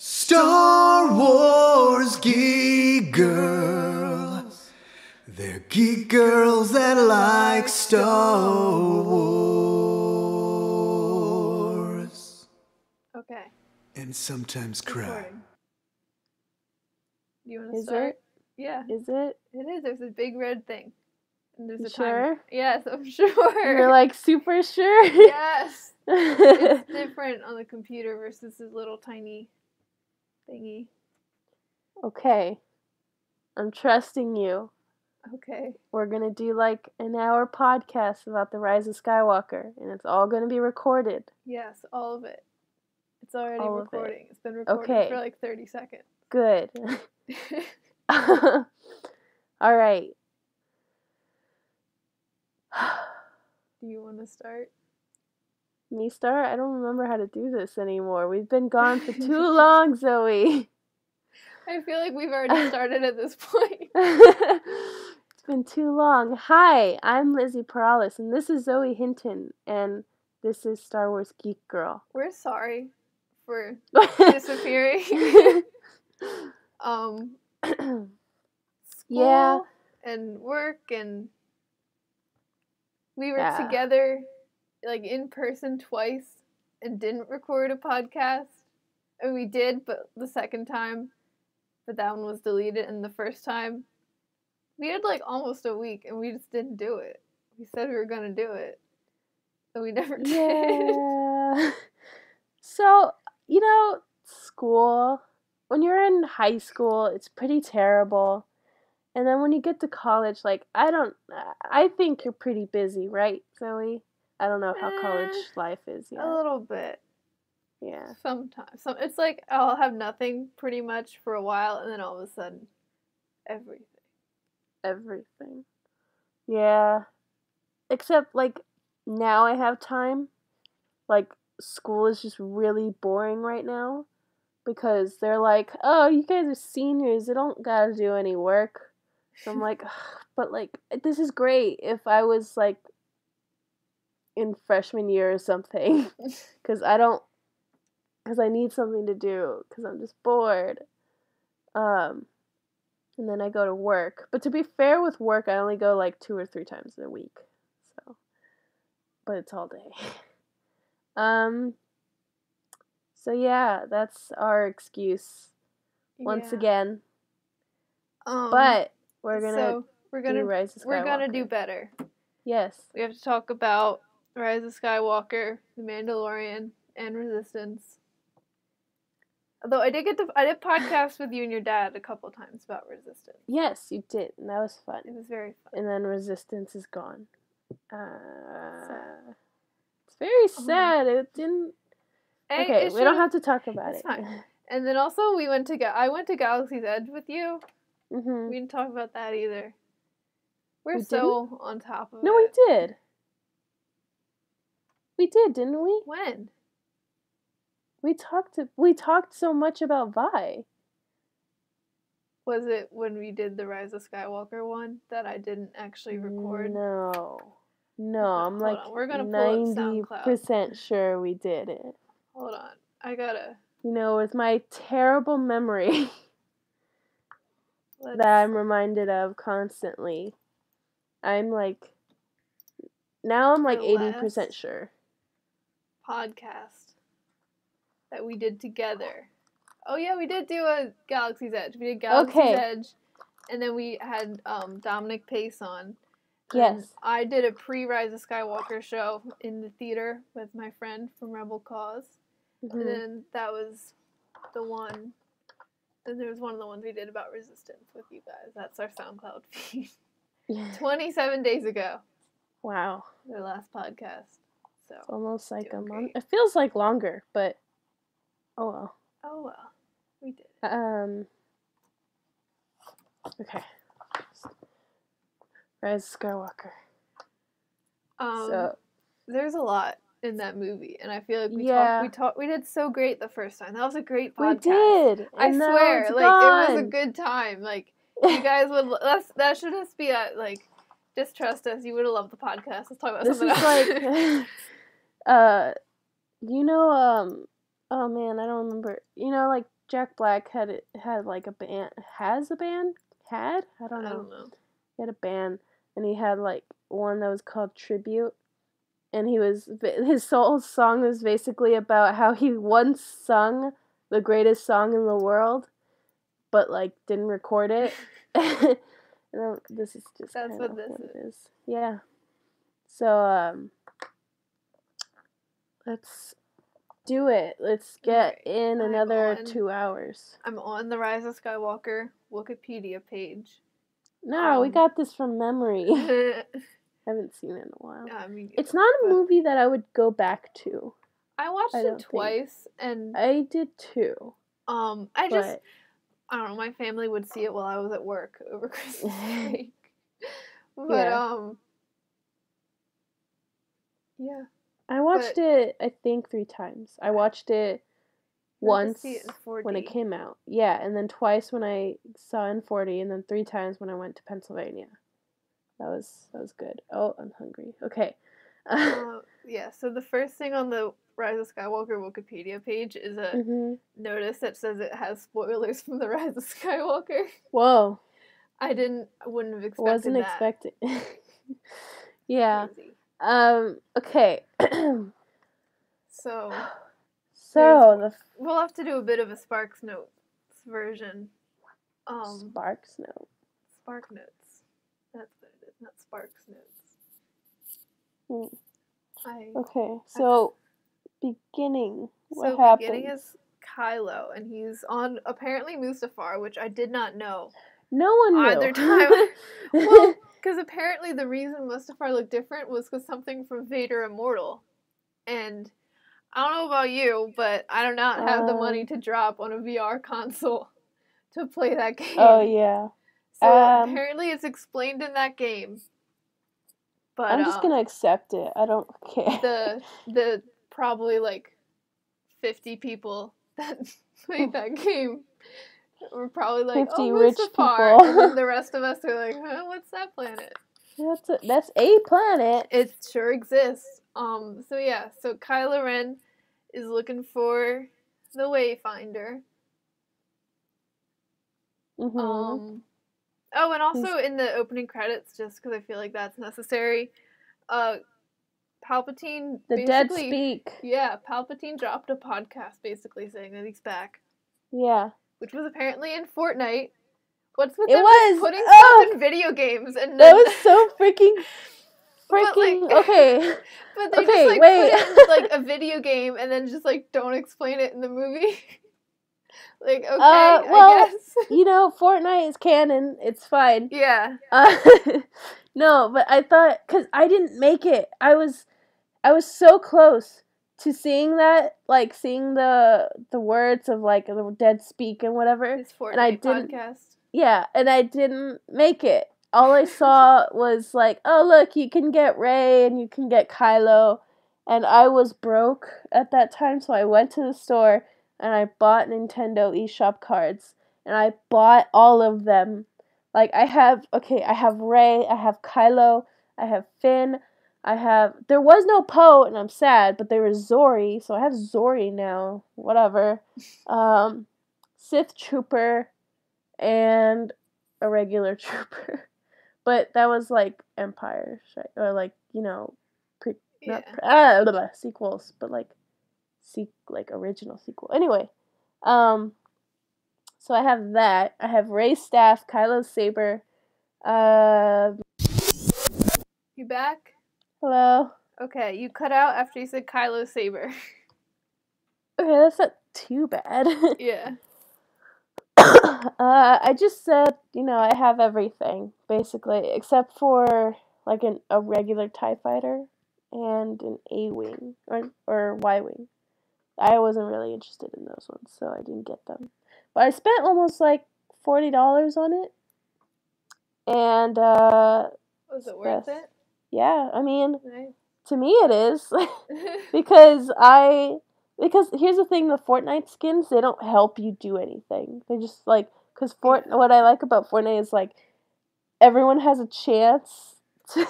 Star Wars Geek Girls. They're geek girls that like Star Wars. Okay. And sometimes cry. Do you want to Is start? it? Yeah, Is it? it is. There's a big red thing. And there's You a timer. sure? Yes, I'm sure. You're like super sure. yes. It's different on the computer versus this little tiny thingy. okay. I'm trusting you. Okay. We're gonna do like an hour podcast about the rise of Skywalker, and it's all gonna be recorded. Yes, all of it. It's already All of it. recording. It's been recording Okay. for like 30 seconds. Good. all right. Do you want to start? Me start? I don't remember how to do this anymore. We've been gone for too long, Zoe. I feel like we've already started at this point. it's been too long. Hi, I'm Lizzy Perales, and this is Zoe Hinton, and this is Star Wars Geek Girl. We're sorry for disappearing. um, school Yeah. and work and we were Yeah. together like in person twice and didn't record a podcast and we did but the second time but that one was deleted and the first time we had like almost a week and we just didn't do it we said we were gonna do it and we never did yeah. So, you know, school, when you're in high school, it's pretty terrible. And then when you get to college, like, I don't, I think you're pretty busy, right, Zoe? I don't know how college Eh, life is yet. a little bit Yeah. Sometimes. So it's like I'll have nothing pretty much for a while and then all of a sudden everything. everything. Yeah. Except like now I have time. Like school is just really boring right now because they're like, "Oh, you guys are seniors. You don't got to do any work." So I'm like, "But like this is great if I was like in freshman year or something cuz I don't cuz I need something to do cuz I'm just bored." Um and then I go to work. But to be fair with work, I only go like two or three times a week. So, but it's all day. Um. So yeah, that's our excuse once Yeah. again. Um, But we're gonna so we're gonna do Rise of we're gonna do better. Yes. We have to talk about Rise of Skywalker, The Mandalorian, and Resistance. Although I did get to I did podcast with you and your dad a couple times about Resistance. Yes, you did, and that was fun. It was very fun. And then Resistance is gone. Uh, it's very Oh. sad. It didn't. And Okay, it we don't should've- to talk about it's it. fine. And then also we went to Ga- I went to Galaxy's Edge with you. hmm We didn't talk about that either. We're We so on top of No, we did. We did, didn't we? When? We talked. We talked so much about Vi. Was it when we did the Rise of Skywalker one that I didn't actually record? No, no. I'm hold like on, we're gonna ninety percent sure we did it. Hold on. I gotta. You know, with my terrible memory that I'm reminded of constantly, I'm like. Now I'm like eighty percent sure. Podcast that we did together. Oh yeah, we did do a Galaxy's Edge. We did Galaxy's Okay. Edge, and then we had um, Dominic Pace on. Yes. I did a pre Rise of Skywalker show in the theater with my friend from Rebel Cause. Mhm. And then that was the one. Then there was one of the ones we did about resistance with you guys. That's our SoundCloud feed. 27 days ago, wow. their last podcast. So, It's almost like a month. It feels like longer, but oh well. oh well, we did. Um. Okay. Rise Skywalker. Um, so there's a lot in that movie, and I feel like we Yeah. talked. We talked. We did so great the first time. That was a great podcast. we did. I swear, like it was a good time. Like you guys would. That's that should just be a like. Just trust us. You would have loved the podcast. Let's talk about this something is else. like, uh, you know, um, oh man, I don't remember. You know, like Jack Black had had like a band has a band had? I don't know. I don't know. he had a band and he had like one that was called tribute and he was his whole song was basically about how he once sung the greatest song in the world but like didn't record it. And this is just That's what this is. Yeah. So um let's do it let's get in I'm another on. two hours I'm on the Rise of Skywalker Wikipedia page. no we Um, got this from memory yeah, haven't seen it in a while I mean, It's not a movie that I would go back to. I watched I it don't think- twice, and I did too. um, I just I don't know. My family would see it while I was at work over Christmas break. but Yeah. um, yeah, I watched but- it I think 3 times. I watched it I went to once it when it came out. Yeah, and then twice when I saw in 40 and then 3 times when I went to Pennsylvania. That was that was good. Oh, I'm hungry. Okay. Uh, yeah. So the first thing on the Rise of Skywalker Wikipedia page is a hmm notice that says it has spoilers from the Rise of Skywalker. Whoa, I didn't, I wouldn't have expected wasn't that. expecting. yeah. Crazy. Um okay. So so the we'll have to do a bit of a Sparks Notes version. Um, Sparks note. Spark Notes. That's what it is, not Sparks Notes. Hmm. I Okay, so beginning. What so happened? beginning is Kylo, and he's on apparently Mustafar, which I did not know. No one knew. either time. Well, because apparently the reason Mustafar looked different was because something from Vader Immortal, and I don't know about you, but I do not have the money Um. to drop on a VR console to play that game. oh yeah. So um, apparently it's explained in that game. But I'm just uh, gonna accept it. I don't care. the the probably like fifty people that played that game were probably like, 50 oh, rich people. and the rest of us are like, huh, what's that planet? That's a, that's a planet. It sure exists. Um. So yeah. So Kylo Ren is looking for the Wayfinder. hmm Um. Oh, and also in the opening credits, just because I feel like that's necessary. Uh, Palpatine. the dead speak. Yeah, Palpatine dropped a podcast basically saying that he's back, Yeah. Which was apparently in Fortnite. What's with It them was! putting Oh! stuff in video games and That was so freaking But, freaking like- okay. but they okay, just like wait. put in like a video game and then just like don't explain it in the movie. like okay, Uh, well- I guess. You know, Fortnite is canon. It's fine. yeah, Uh, no, but I thought because I didn't make it. I was, I was so close to seeing that, like seeing the the words of like the dead speak and whatever. his Fortnite And I didn't- podcast. Yeah, and I didn't make it. All I saw was like, oh look, you can get Rey and you can get Kylo, and I was broke at that time, so I went to the store and I bought Nintendo eShop cards, and I bought all of them. Like I have, okay, I have Rey, I have Kylo, I have Finn, I have. There was no Poe, and I'm sad, but there was Zorii, so I have Zorii now. Whatever. Um, Sith Trooper, and a regular trooper. But that was like Empire, right? Or like you know, Yeah. not pre- ah, blah, blah, sequels, but like, se- like original sequel. Anyway, um, so I have that. I have Rey's staff, Kylo's saber. Uh, You back? Hello. Okay, you cut out after you said Kylo Saber. Okay, that's not too bad. yeah. uh, I just said, you know, I have everything basically, except for like an, a regular Tie Fighter and an A wing or or Y wing. I wasn't really interested in those ones, so I didn't get them. But I spent almost like forty dollars on it, and uh, Was it worth Yes. it? Yeah, I mean, Nice. to me it is because I because here's the thing: the Fortnite skins they don't help you do anything. They just like because Fort. Yeah. What I like about Fortnite is like everyone has a chance. To,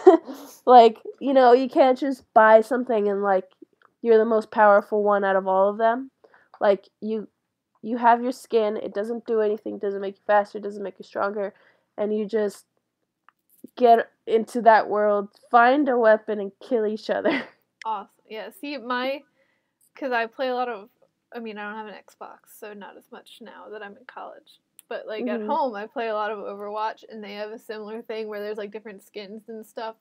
like you know, you can't just buy something and like you're the most powerful one out of all of them. Like you, you have your skin. It doesn't do anything. Doesn't make you faster. Doesn't make you stronger, and you just get into that world, find a weapon, and kill each other. Awesome. Yeah. See, my, because I play a lot of. I mean, I don't have an Xbox, so not as much now that I'm in college. But like at Mhm. home, I play a lot of Overwatch, and they have a similar thing where there's like different skins and stuff,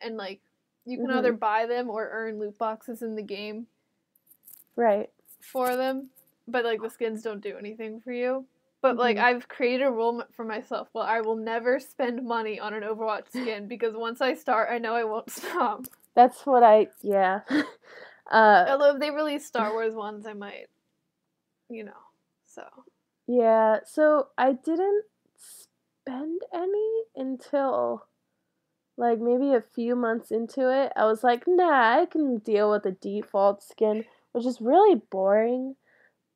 and like you can Mhm. either buy them or earn loot boxes in the game Right. for them, but like the skins don't do anything for you. But like Mhm. I've created a rule for myself. Well, I will never spend money on an Overwatch skin because once I start, I know I won't stop. That's what I. Yeah. uh. Although if they release Star Wars ones, I might, you know. So Yeah, so I didn't spend any until like maybe a few months into it. I was like, nah, I can deal with the default skin, which is really boring.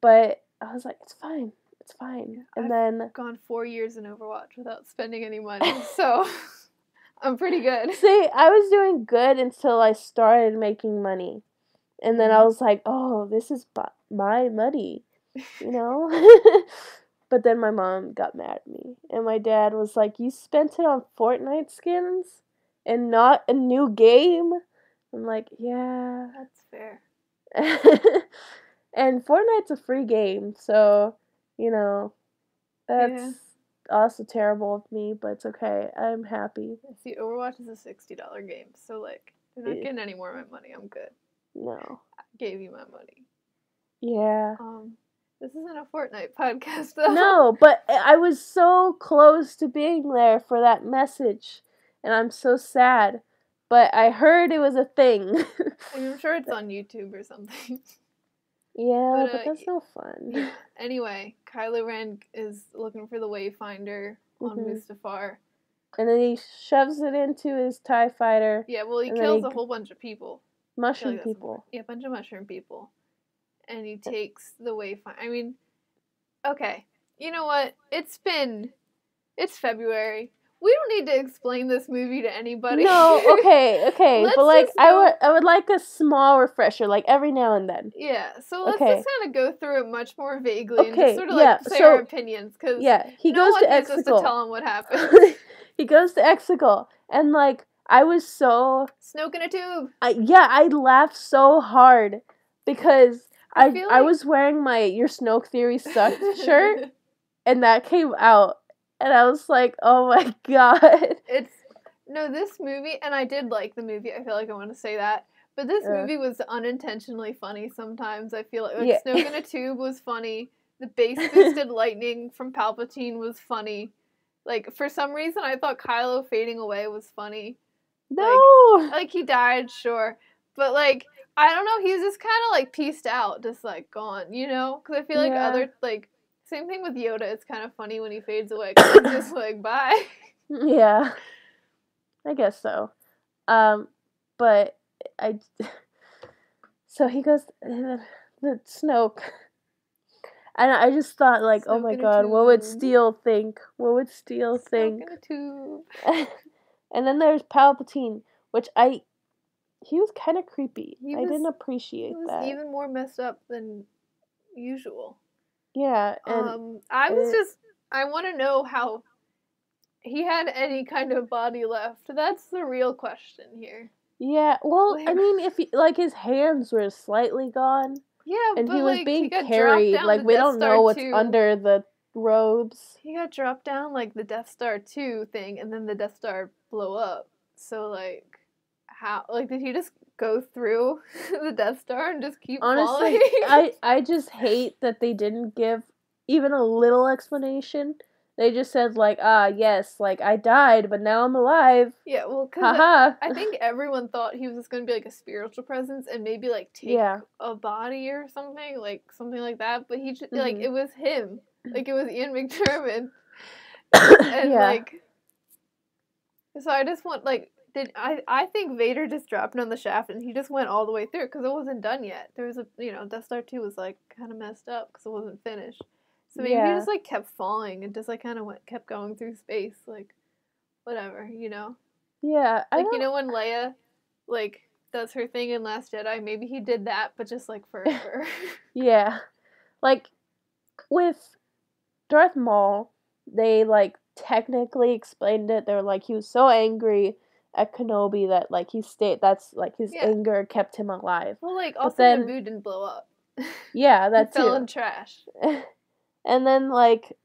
But I was like, it's fine, it's fine. And then, gone four years in Overwatch without spending any money, so I'm pretty good. see, I was doing good until I started making money. And then I mm-hmm. was like, oh, this is bu- my money, you know? but then my mom got mad at me. And my dad was like, you spent it on Fortnite skins and not a new game? I'm like, yeah. That's fair. and Fortnite's a free game, so, you know, that's Yeah. also terrible of me, but it's okay. I'm happy. See, Overwatch is a sixty dollar game, so like I'm not getting any more of my money. I'm good. No. I gave you my money. Yeah. Um, this isn't a Fortnite podcast though. No, but I was so close to being there for that message, and I'm so sad. But I heard it was a thing. I'm sure it's on YouTube or something. yeah, But, but uh, that's no fun. Yeah. Anyway, Kylo Ren is looking for the Wayfinder on Mhm. Mustafar. And then he shoves it into his TIE fighter. Yeah, well, he kills he a whole bunch of people. Mushroom important. people. Yeah, a bunch of mushroom people. And he takes the Wayfinder. I mean, okay. You know what? It's been. It's February. We don't need to explain this movie to anybody. No, okay, okay, but like I would, I would like a small refresher, like every now and then. yeah, so let's Okay. just kind of go through it much more vaguely and just sort of yeah, like say so- our opinions because Yeah, he no goes one to us to tell him what happened. he goes to Exegol, and like I was so Snoke in a tube. I yeah, I laughed so hard because I I, like- was wearing my Your Snoke Theory sucked shirt and that came out and I was like, "Oh my god." It's no this movie, and I did like the movie. I feel like I want to say that, but this Yeah. movie was unintentionally funny. Sometimes I feel like, like Yeah. Snoke in a tube was funny. The bass boosted lightning from Palpatine was funny. Like for some reason, I thought Kylo fading away was funny. No. Like he died, sure, but like I don't know, he's just kind of like pieced out, just like gone, you know? Because I feel like Yeah. other like same thing with Yoda. It's kind of funny when he fades away. he's just like bye. yeah. I guess so. Um but I so he goes the Snoke and I just thought like, "Oh my in a god, what would tube. Steele think? What would Steele Snoke think?" in a tube. and then there's Palpatine, which I he was kind of creepy. I didn't appreciate that. even more messed up than usual. Yeah, and um, I was it- just I want to know how he had any kind of body left. That's the real question here. yeah. Well, I mean, if he, like his hands were slightly gone, Yeah, and he was like, being he carried, like we Death don't Star know what's 2. under the robes. He got dropped down like the Death Star two thing, and then the Death Star blow up. So like, how like did he just go through the Death Star and just keep Honestly, falling? I I just hate that they didn't give even a little explanation. They just said like, ah, yes, like I died, but now I'm alive. yeah, well, because Haha. I think everyone thought he was just going to be like a spiritual presence and maybe like take Yeah. a body or something, like something like that. But he just like Mhm. it was him, like it was Ian McDiarmid, and yeah. like. So I just want like did I I think Vader just dropped on the shaft and he just went all the way through because it wasn't done yet. There was a you know Death Star two was like kind of messed up because it wasn't finished. So maybe Yeah. he just like kept falling and just like kind of went kept going through space like whatever you know. yeah, I Like you know when Leia like does her thing in Last Jedi, maybe he did that, but just like further. Yeah. Like with Darth Maul, they like technically explained it. They're like he was so angry at Kenobi that like he stayed. That's like his Yeah. anger kept him alive. Well, like also then- Naboo didn't blow up. Yeah, that fell in trash. and then like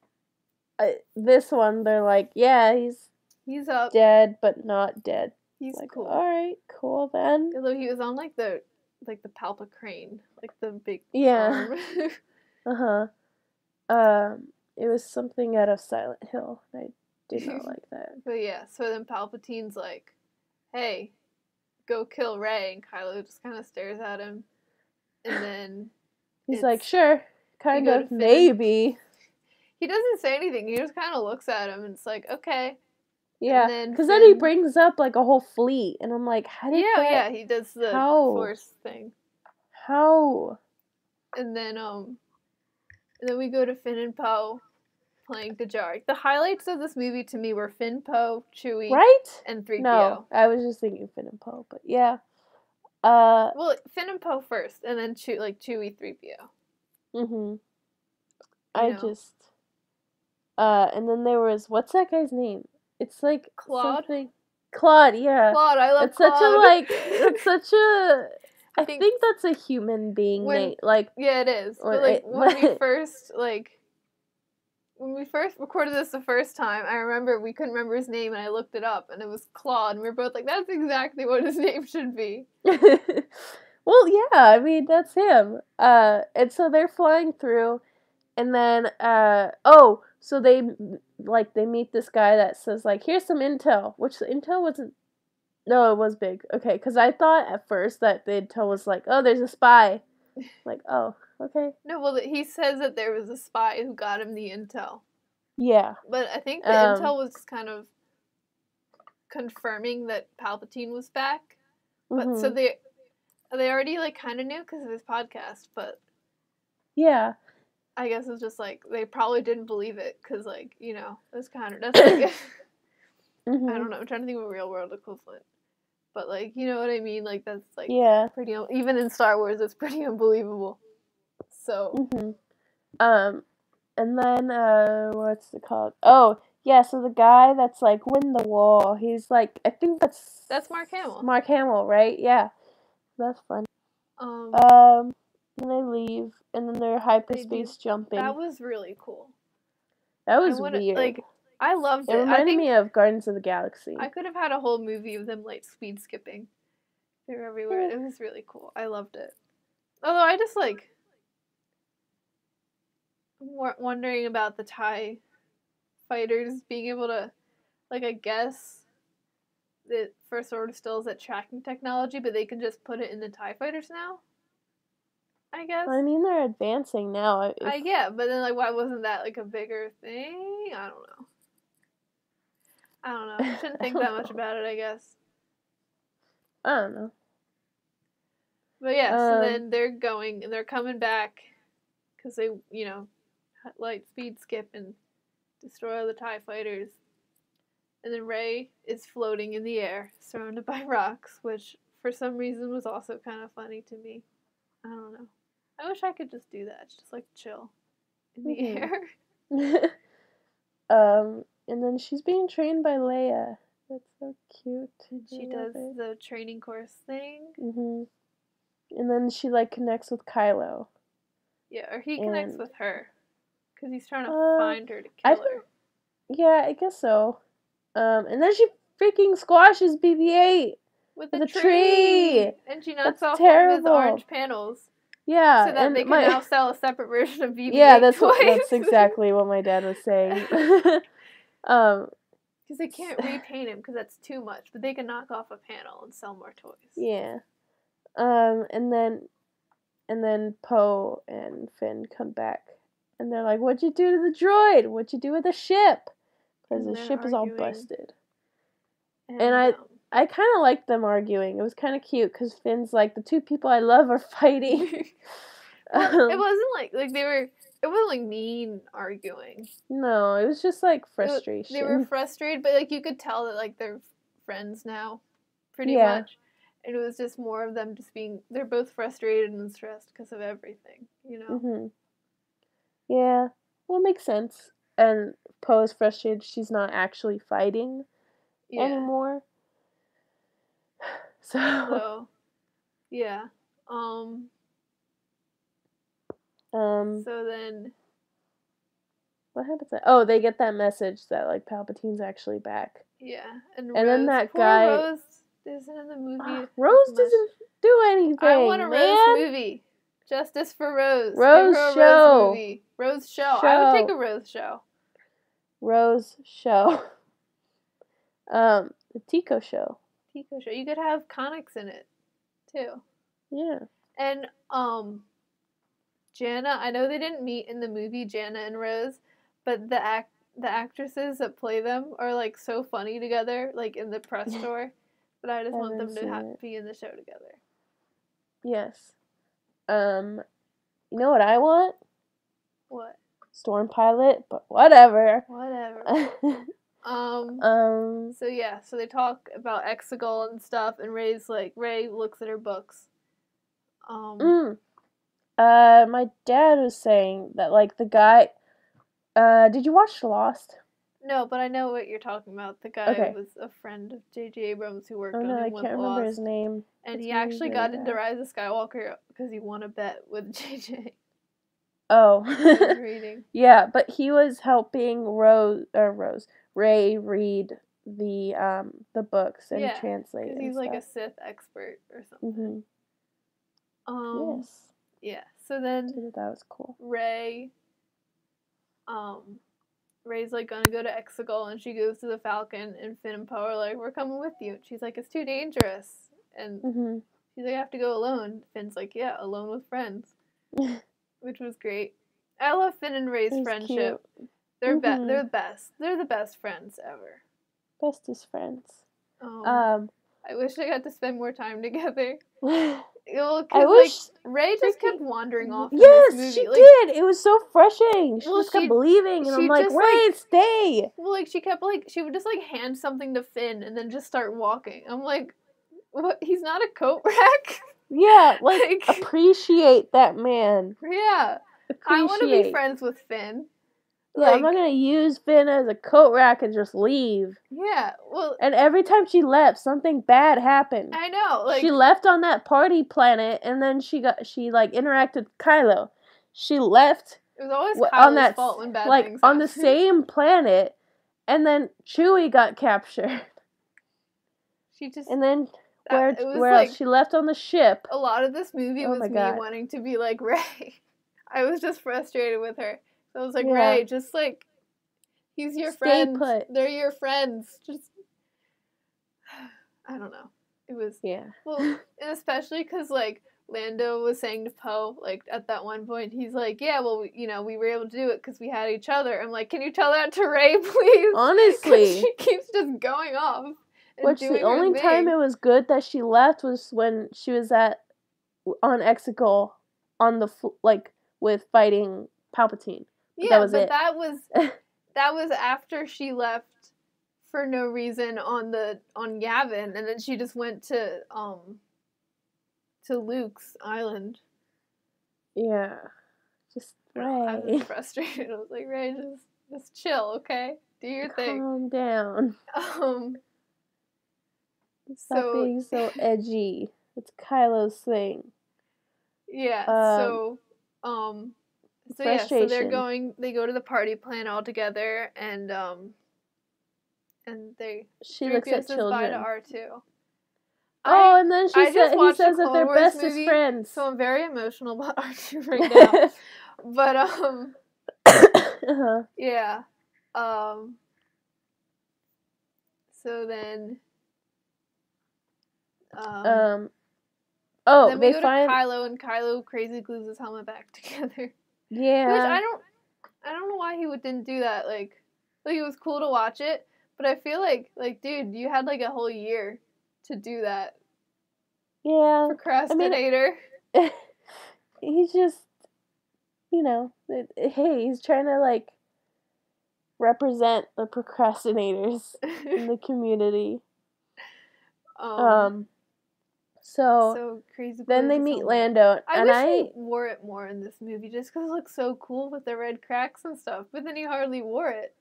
uh, this one, they're like, yeah, he's He's up. dead, but not dead. He's like, cool. all right, cool then. Although he was on like the like the palpa crane, like the big Yeah. Uh huh. Um, it was something out of Silent Hill. I did not like that. but yeah, so then Palpatine's like, "Hey, go kill Rey," and Kylo just kind of stares at him, and then He's like, sure, kind of, maybe. he doesn't say anything. He just kind of looks at him, and it's like, "Okay." Yeah, because then he brings up like a whole fleet, and I'm like, how did Yeah, that? yeah, he does the How? force thing, How? and then um, and then we go to Finn and Poe playing Dajar. The highlights of this movie to me were Finn, Poe, Chewie, Right? and 3PO. No, I was just thinking Finn and Poe, but yeah. Uh, Well, Finn and Poe first, and then Chew like Chewie, 3PO. mhm. I know. just. Uh, and then there was what's that guy's name? It's like Klaud? something. Klaud, yeah. Klaud, I love it's such a like. It's such a. I think- think, that's a human being When- name. Like, Yeah, it is. Or But like it- when we first like when we first recorded this the first time, I remember we couldn't remember his name, and I looked it up, and it was Klaud, and we were both like, "That's exactly what his name should be." well, yeah, I mean that's him. Uh, and so they're flying through, and then uh, oh, so they like they meet this guy that says like, "Here's some intel," which the intel wasn't. No, it was big. Okay, because I thought at first that the intel was like, "Oh, there's a spy." Like, oh, okay, No, well, he says that there was a spy who got him the intel, yeah, but I think the Um, intel was kind of confirming that Palpatine was back. But so mhm, they they already like kind of knew because of his podcast, but yeah, I guess it's just like they probably didn't believe it because like you know it's kind of that's like mhm, I don't know I'm trying to think of a real world equivalent, but like you know what I mean? Like that's like yeah. pretty un- even in Star Wars it's pretty unbelievable. So hmm Um, and then uh, what's it called? Oh, yeah. So the guy that's like win the wall. He's like, I think that's that's Mark Hamill. Mark Hamill, right? Yeah, that's fun. um, Um, and they leave, and then they're hyperspace jumping. that was really cool. that was weird. Like I loved it it. Reminded me of Guardians of the Galaxy. I could have had a whole movie of them like speed skipping. They're everywhere. Yeah. It was really cool. I loved it. Although I just like wondering about the TIE fighters being able to, like, I guess the first order still is that tracking technology, but they can just put it in the TIE fighters now. I guess. I mean, they're advancing now. If, I yeah, but then like, why wasn't that like a bigger thing? I don't know. I don't know. I shouldn't think that much know. about it. I guess. I don't know. But yeah, so Um, then they're going and they're coming back because they, you know, light speed skip and destroy all the TIE fighters. And then Rey is floating in the air, surrounded by rocks, which for some reason was also kind of funny to me. I don't know. I wish I could just do that, just like chill in the Mhm. air. um, and then she's being trained by Leia. That's so cute. And she does it. the training course thing. Mhm. And then she like connects with Kylo. Yeah, or he connects And- with her because he's trying to Uh, find her to I kill her. Yeah, I guess so. Um, and then she freaking squashes BB-8. with With a tree. tree. and she knocks That's off one of his orange panels Yeah, so that they can my- now sell a separate version of BB-8 yeah, that's what that's exactly what my dad was saying. um, because they can't repaint him because that's too much, but they can knock off a panel and sell more toys. yeah. Um, and then, and then Poe and Finn come back, and they're like, "What'd you do to the droid? What'd you do with the ship? Because the ship is all busted." And, And I- um, I kind of liked them arguing. It was kind of cute because Finn's like, "The two people I love are fighting." well, it Um, wasn't like like they were. It wasn't like mean arguing. no, it was just like frustration. They were frustrated, but like you could tell that like they're friends now, pretty Yeah. much. And it was just more of them just being. They're both frustrated and stressed because of everything, you know. hmm Yeah, well, it makes sense. And Poe is frustrated she's not actually fighting Yeah. anymore. So, So, yeah. Um. um, So then, what happens? Oh, they get that message that like Palpatine's actually back. yeah, and, And then that guy- Rose isn't in the movie. As Rose doesn't do anything. I want a man. Rose movie. Justice for Rose. Rose show. Rose movie. Rose show. I would take a Rose show. Rose show. um, the Tico show. Tico show. You could have Connix in it, too. Yeah. And um, Jannah. I know they didn't meet in the movie Jannah and Rose, but the act the actresses that play them are like so funny together, like in the press tour. But I just want them to have, be in the show together. Yes. Um, you know what I want? What? Storm pilot, but whatever. Whatever. Um. um, So yeah, so they talk about Exegol and stuff, and Rey's like Rey looks at her books. Um, mm. uh, my dad was saying that like the guy. Uh, did you watch Lost? No, but I know what you're talking about. The guy Okay. was a friend of J.J. Abrams who worked Oh on no, him I can't remember Lost, his name. and It's he actually got into. Rise of Skywalker because he won a bet with J.J. Oh. Reading. Yeah, but he was helping Rose uh, Rose Rey read the um the books and Yeah, translate. And he's like a. Sith expert or something. hmm Um, yes, yeah. So then that was cool. Rey, um, Rey's like gonna go to Exegol, and she goes to the Falcon, and Finn and Poe are like, "We're coming with you." And she's like, "It's too dangerous," and hmm she's like, "I have to go alone." Finn's like, "Yeah, alone with friends," which was great. I love Finn and Rey's was friendship. They're be- Mhm. they're the best. They're the best friends ever. Bestest friends. Um, Um, I wish I got to spend more time together. I Well, 'cause, wish. like Rey just kept wandering off. yes, she like, did. It was so frustrating. She Well, just kept she- believing, and I'm like, just, Rey, like- stay. Well, like she kept like she would just like hand something to Finn and then just start walking. I'm like, what? He's not a coat rack. Yeah, like, Like- appreciate that man. yeah, I want to be friends with Finn. Yeah, I'm not gonna use Finn as a coat rack and just leave. Yeah, well, And every time she left, something bad happened. I know. Like, she left on that party planet, and then she got she like interacted with Kylo. She left it was always Kylo's on that fault when bad like things on the same planet, and then Chewie got captured, She just and then that- where where like else? She left on the ship. a lot of this movie Oh was me wanting to be like Rey. I was just frustrated with her. So I was like, Yeah. Rey, just like he's your Stay friend. put. They're your friends. Just I don't know. It was Yeah. well, and especially because like Lando was saying to Poe, like at that one point, he's like, "Yeah, well, we, you know, we were able to do it because we had each other." I'm like, "Can you tell that to Rey, please?" Honestly, she keeps just going off. which the only time it was good that she left was when she was at on Exegol on the like with fighting Palpatine. Yeah, that was but it. that was that was after she left for no reason on the on Gavin, and then she just went to um to Luke's island. Yeah, just I was frustrated. I was like, Rey, just just chill, okay? Do your thing. calm down. Um. Stop So being so edgy. It's Kylo's thing. yeah. um, so um. So yeah. So they're going. They go to the party plan all together, and um. And they. She looks 3PO at says bye to children. R two. Oh, and then she I said he says that they're Wars bestest movie, friends. So I'm very emotional about R two right now. but um. uh-huh. Yeah. Um. So then. Um. Um. Oh, then we they go find to Kylo, and Kylo crazy glues his helmet back together. Yeah. Which I don't, I don't know why he would didn't do that. Like, like it was cool to watch it, but I feel like, like, dude, you had like a whole year to do that. yeah. Procrastinator. he's just, you know, it- it- hey, he's trying to like represent the procrastinators in the community. um, Um, So, so crazy. then they meet. Lando, I and wish I he wore it more in this movie just because it looks so cool with the red cracks and stuff. But then he hardly wore it.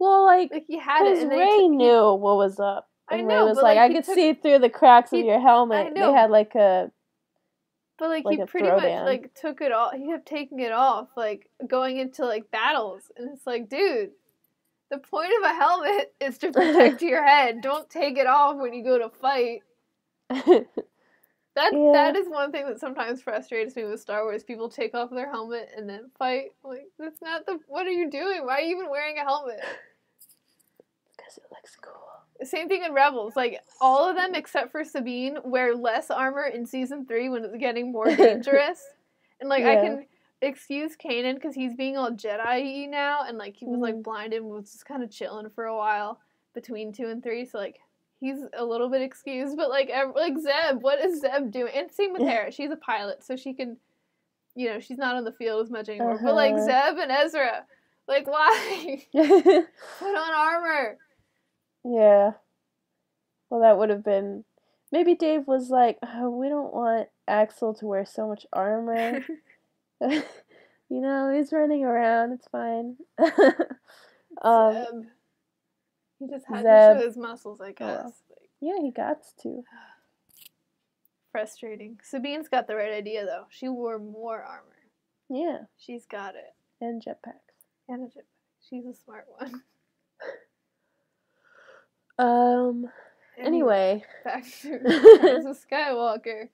well like Like he had it, and Rey he took- he- knew what was up. I And Rey was like, like, I could took- see through the cracks of your helmet. They know. had like a But like, like he pretty much like took it off. He kept taking it off, like going into like battles, and it's like, dude, the point of a helmet is to protect your head. Don't take it off when you go to fight. That Yeah. that is one thing that sometimes frustrates me with Star Wars. People take off their helmet and then fight. Like that's not the. What are you doing? Why are you even wearing a helmet? because it looks cool. Same thing in Rebels. Like all of them except for Sabine wear less armor in season three when it's getting more dangerous. and like I can excuse Kanan because he's being all Jedi now, and like he was like Mhm. blinded, and was just kind of chilling for a while between two and three. So like he's a little bit excused, but like like Zeb, what is Zeb doing? And same with Hera. She's a pilot, so she can, you know, she's not on the field as much anymore. But like Uh-huh. Zeb and Ezra, like why put on armor? yeah. Well, that would have been. Maybe Dave was like, oh, we don't want Axel to wear so much armor. you know, he's running around. It's fine. um, Zeb. He just had to show his muscles, I guess. Like, yeah, he got to. frustrating. Sabine's got the right idea though. She wore more armor. Yeah, She's got it. and jetpacks. And a jetpack. She's a smart one. Um. Anyway, back to Rise of Skywalker.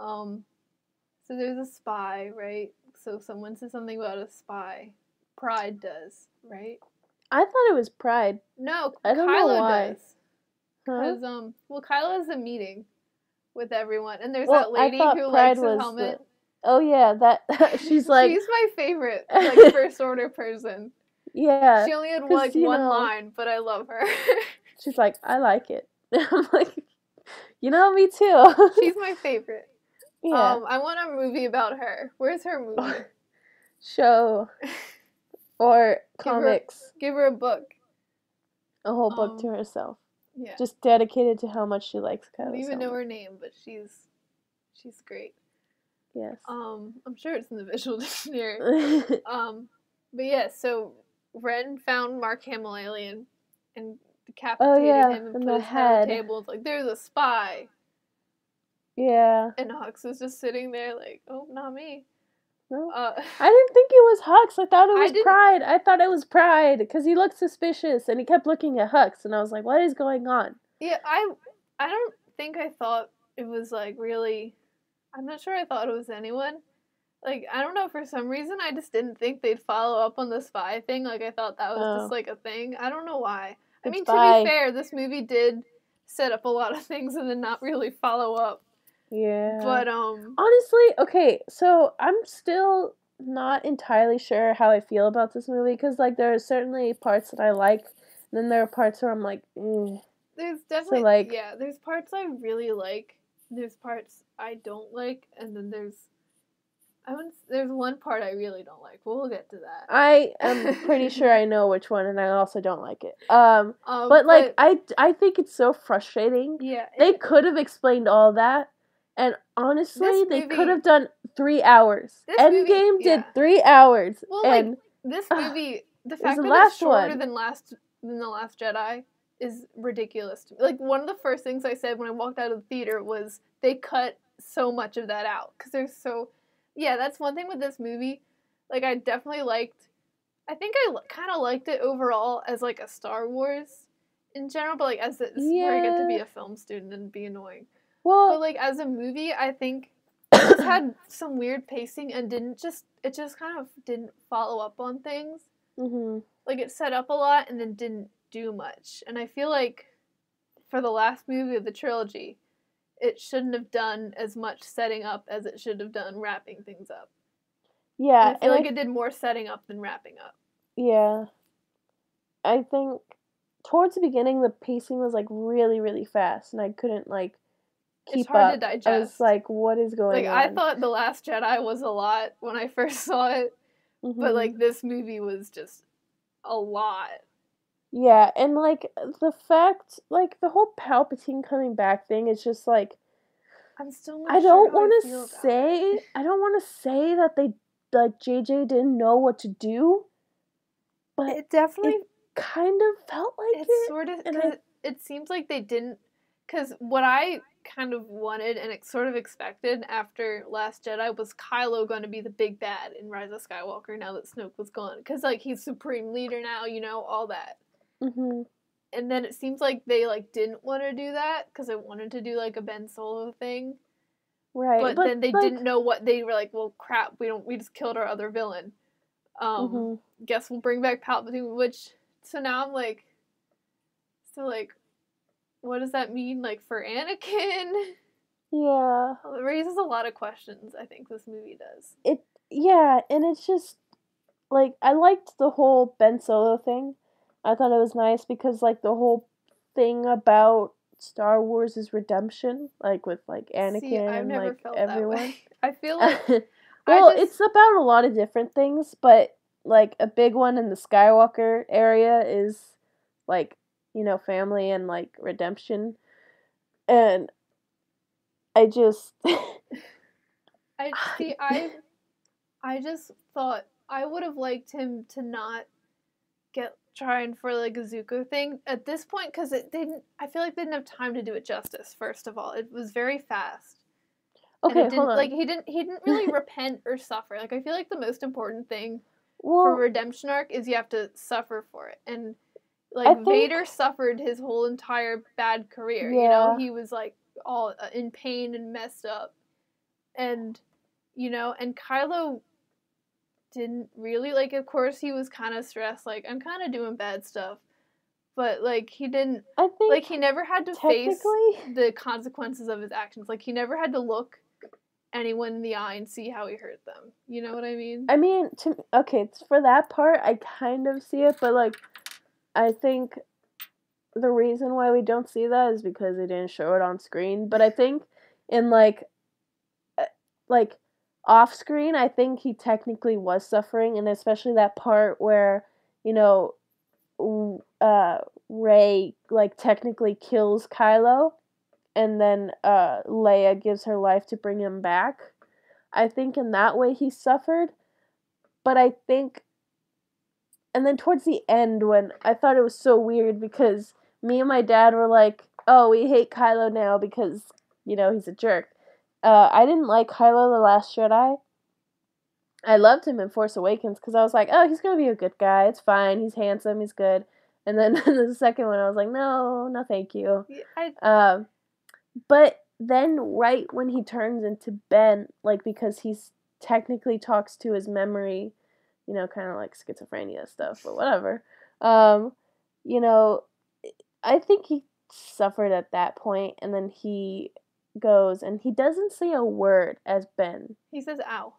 Um, so there's a spy, right? So someone says something about a spy. Pryde does, right? I thought it was Pryde. No, I don't know Kylo why. does. Huh? Because um, well, Kylo has a meeting with everyone, and there's Well, that I lady who Pryde likes his helmet. the- Oh yeah, that she's like she's my favorite like first order person. yeah. She only had like one know- line, but I love her. She's like, I like it. I'm like, you know, me too. she's my favorite. yeah. Um, I want a movie about her. Where's her movie? Show or Give her- comics, Give her a book. a whole book to um, herself, Yeah. just dedicated to how much she likes I don't even know her name, but she's she's great. Yes. Um, I'm sure it's in the visual dictionary. Um, but yeah, so Ren found Mark Hamill alien and decapitated Oh, yeah, him and and put his head on the table. It's like there's a spy, yeah. and Hux was just sitting there like, oh, not me. No. Uh, I didn't think it was Hux. I thought it was didn't- Pryde. I thought it was Pryde because he looked suspicious and he kept looking at Hux, and I was like, "What is going on?" yeah, I I don't think I thought it was like really. I'm not sure I thought it was anyone. Like I don't know for some reason I just didn't think they'd follow up on the spy thing. Like I thought that was Oh. just like a thing. I don't know why. I mean, by- to be fair, this movie did set up a lot of things and then not really follow up. Yeah. But um, honestly, okay, so I'm still not entirely sure how I feel about this movie because like there are certainly parts that I like, and then there are parts where I'm like, mm. there's definitely like- yeah, there's parts I really like. There's parts I don't like, and then there's I wouldn't, there's one part I really don't like. But we'll get to that. I am pretty sure I know which one, and I also don't like it. Um, Um, but like I I think it's so frustrating. yeah, They could have explained all that, and honestly, This they could have done three hours. This movie- Endgame did yeah. three hours, Well, like, and this Ugh, movie, the fact the that last it's shorter one. than last than the Last Jedi is ridiculous. To me. Like one of the first things I said when I walked out of the theater was they cut so much of that out because there's so. Yeah, that's one thing with this movie. Like I definitely liked. I think I kind of liked it overall as like a Star Wars in general, but like as it's is where I get to be a film student and be annoying. Well, But like as a movie, I think it had some weird pacing and didn't just it just kind of didn't follow up on things. mhm. Like it set up a lot and then didn't do much. And I feel like for the last movie of the trilogy, it shouldn't have done as much setting up as it should have done wrapping things up. yeah, And I feel and like it did more setting up than wrapping up. Yeah. I think towards the beginning the pacing was like really, really fast and I couldn't like keep It's hard up. to I was digest. like, what is going Like on? Like I thought The Last Jedi was a lot when I first saw it, but Mhm. like this movie was just a lot. Yeah, and like the fact like the whole Palpatine coming back thing is just like I'm still not I don't how want to say it. I don't want to say that they like JJ didn't know what to do, but It definitely kind of felt like it's it. sort of and I- it seems like they didn't because what I kind of wanted and ex- sort of expected after Last Jedi was Kylo going to be the big bad in Rise of Skywalker now that Snoke was gone because like he's supreme leader now you know all that. Hmm and then it seems like they like didn't want to do that because they wanted to do like a Ben Solo thing. Right, but, then they like, didn't know what they were like well crap we don't we just killed our other villain. Um mhm. guess we'll bring back Palpatine, which so now I'm like, so like, what does that mean like for Anakin? Yeah, It raises a lot of questions. I think this movie does. it yeah, and it's just like I liked the whole Ben Solo thing. I thought it was nice because like the whole thing about Star Wars is redemption, like with like Anakin See, and like everyone. I feel like well, just, it's about a lot of different things, but like a big one in the Skywalker area is like, you know, family and like redemption. And I just I see. I I just thought I would have liked him to not get trying for like a Zuko thing at this point because it didn't. I feel like they didn't have time to do it justice. First of all, it was very fast. and Okay, it didn't, hold on. Like he didn't he didn't really repent or suffer. Like I feel like the most important thing well, for redemption arc is you have to suffer for it. And like think- Vader suffered his whole entire bad career. You know, he was like all uh, in pain and messed up. And you know, and Kylo didn't really like of course he was kind of stressed like I'm kind of doing bad stuff. But like he didn't I think like he never had to face the consequences of his actions. Like he never had to look anyone in the eye and see how he hurt them. You know what I mean? I mean, to okay, it's for that part, I kind of see it, but like, I think the reason why we don't see that is because they didn't show it on screen. But I think in like, uh, like off screen, I think he technically was suffering, and especially that part where you know, uh, Rey like technically kills Kylo, and then uh, Leia gives her life to bring him back. I think in that way he suffered, but I think, and then towards the end when I thought it was so weird because me and my dad were like, "Oh, we hate Kylo now because you know he's a jerk." Uh, I didn't like Kylo the Last Jedi. I I loved him in Force Awakens because I was like, "Oh, he's gonna be a good guy. It's fine. He's handsome. He's good." And then the second one, I was like, "No, no, thank you." I, Um, but then right when he turns into Ben, like because he's technically talks to his memory, you know, kind of like schizophrenia stuff, but whatever. Um, you know, I think he suffered at that point, and then he goes and he doesn't say a word as Ben. he says, "Ow."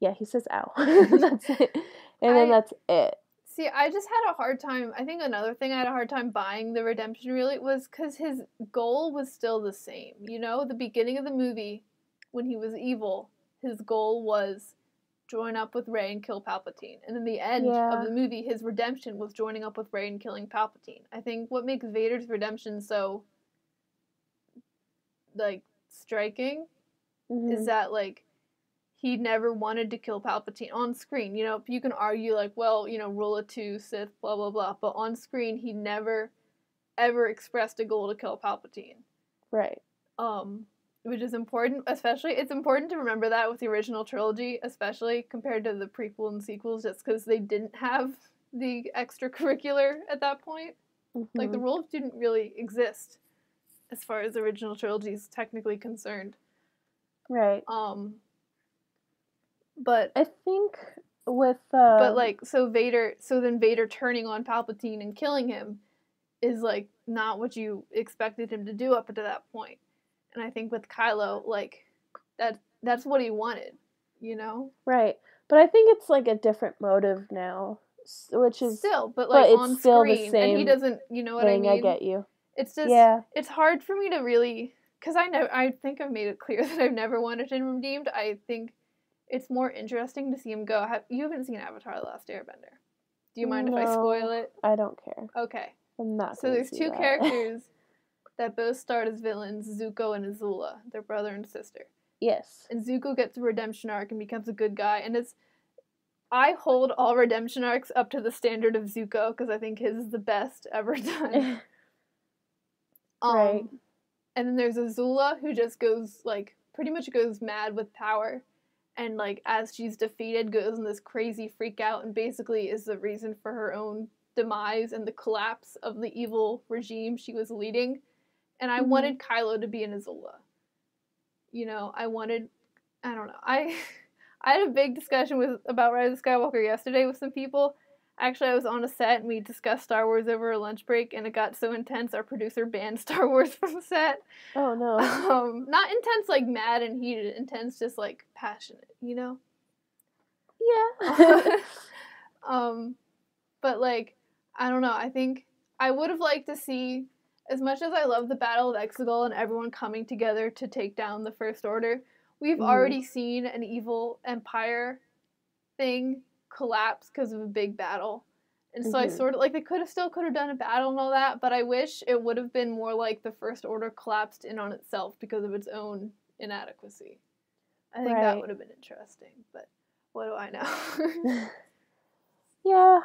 Yeah, he says "ow." that's it, and then that's it. See, I just had a hard time. I think another thing I had a hard time buying the redemption really was because his goal was still the same. You know, the beginning of the movie, when he was evil, his goal was join up with Rey and kill Palpatine. And then the end Yeah. of the movie, his redemption was joining up with Rey and killing Palpatine. I think what makes Vader's redemption so like striking Mhm. is that like he never wanted to kill Palpatine on screen. You know, you can argue like, well, you know, rule of two, Sith, blah blah blah, but on screen he never ever expressed a goal to kill Palpatine. right. Um, which is important, especially it's important to remember that with the original trilogy, especially compared to the prequel and sequels, just because they didn't have the extracurricular at that point. Like the Mhm. rules didn't really exist as far as the original trilogy is technically concerned. right. Um, but I think with uh, but like so Vader so then Vader turning on Palpatine and killing him is like not what you expected him to do up until that point. And I think with Kylo like that that's what he wanted, you know? Right. But I think it's like a different motive now, which is Still, but but like it's on screen and he doesn't, you know what thing. I mean? I, get you. It's just yeah. it's hard for me to really because I know I think I've made it clear that I've never wanted him redeemed. I think it's more interesting to see him go. Have, you haven't seen Avatar: The Last Airbender. Do you mind if I spoil it? I don't care. Okay. I'm not. So there's two that. characters that both starred as villains, Zuko and Azula, their brother and sister. Yes. And Zuko gets a redemption arc and becomes a good guy. And it's I hold all redemption arcs up to the standard of Zuko because I think his is the best ever done. Um, Right. And then there's Azula who just goes like pretty much goes mad with power, and like as she's defeated, goes in this crazy freak out, and basically is the reason for her own demise and the collapse of the evil regime she was leading. And I Mhm. wanted Kylo to be an Azula. You know, I wanted. I don't know. I I had a big discussion with about Rise of Skywalker yesterday with some people. Actually, I was on a set and we discussed Star Wars over a lunch break, and it got so intense our producer banned Star Wars from the set. Oh no. Um, not intense like mad and heated, intense just like passionate, you know. yeah. um, but like I don't know. I think I would have liked to see as much as I love the Battle of Exegol and everyone coming together to take down the First Order. We've Mhm. already seen an evil empire thing collapse because of a big battle. And so I Mhm. sort of like they could have still could have done a battle and all that, but I wish it would have been more like the First Order collapsed in on itself because of its own inadequacy. I think that would have been interesting, but what do I know? yeah.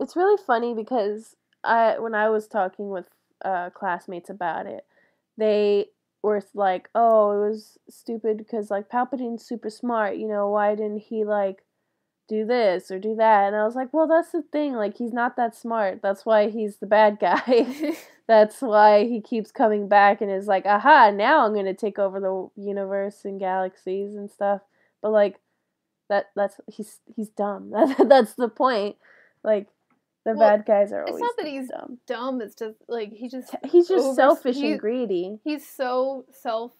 It's really funny because I when I was talking with uh, classmates about it, they were like, "Oh, it was stupid because like Palpatine's super smart. You know, why didn't he like do this or do that?" And I was like, "Well, that's the thing. Like, he's not that smart. That's why he's the bad guy." that's why he keeps coming back and is like, aha, now I'm gonna take over the universe and galaxies and stuff. But like, that that's he's he's dumb. That, that's the point. Like, the Well, bad guys are Always it's not that he's dumb. dumb. It's just like he just He's just over- selfish he- and greedy. he's so self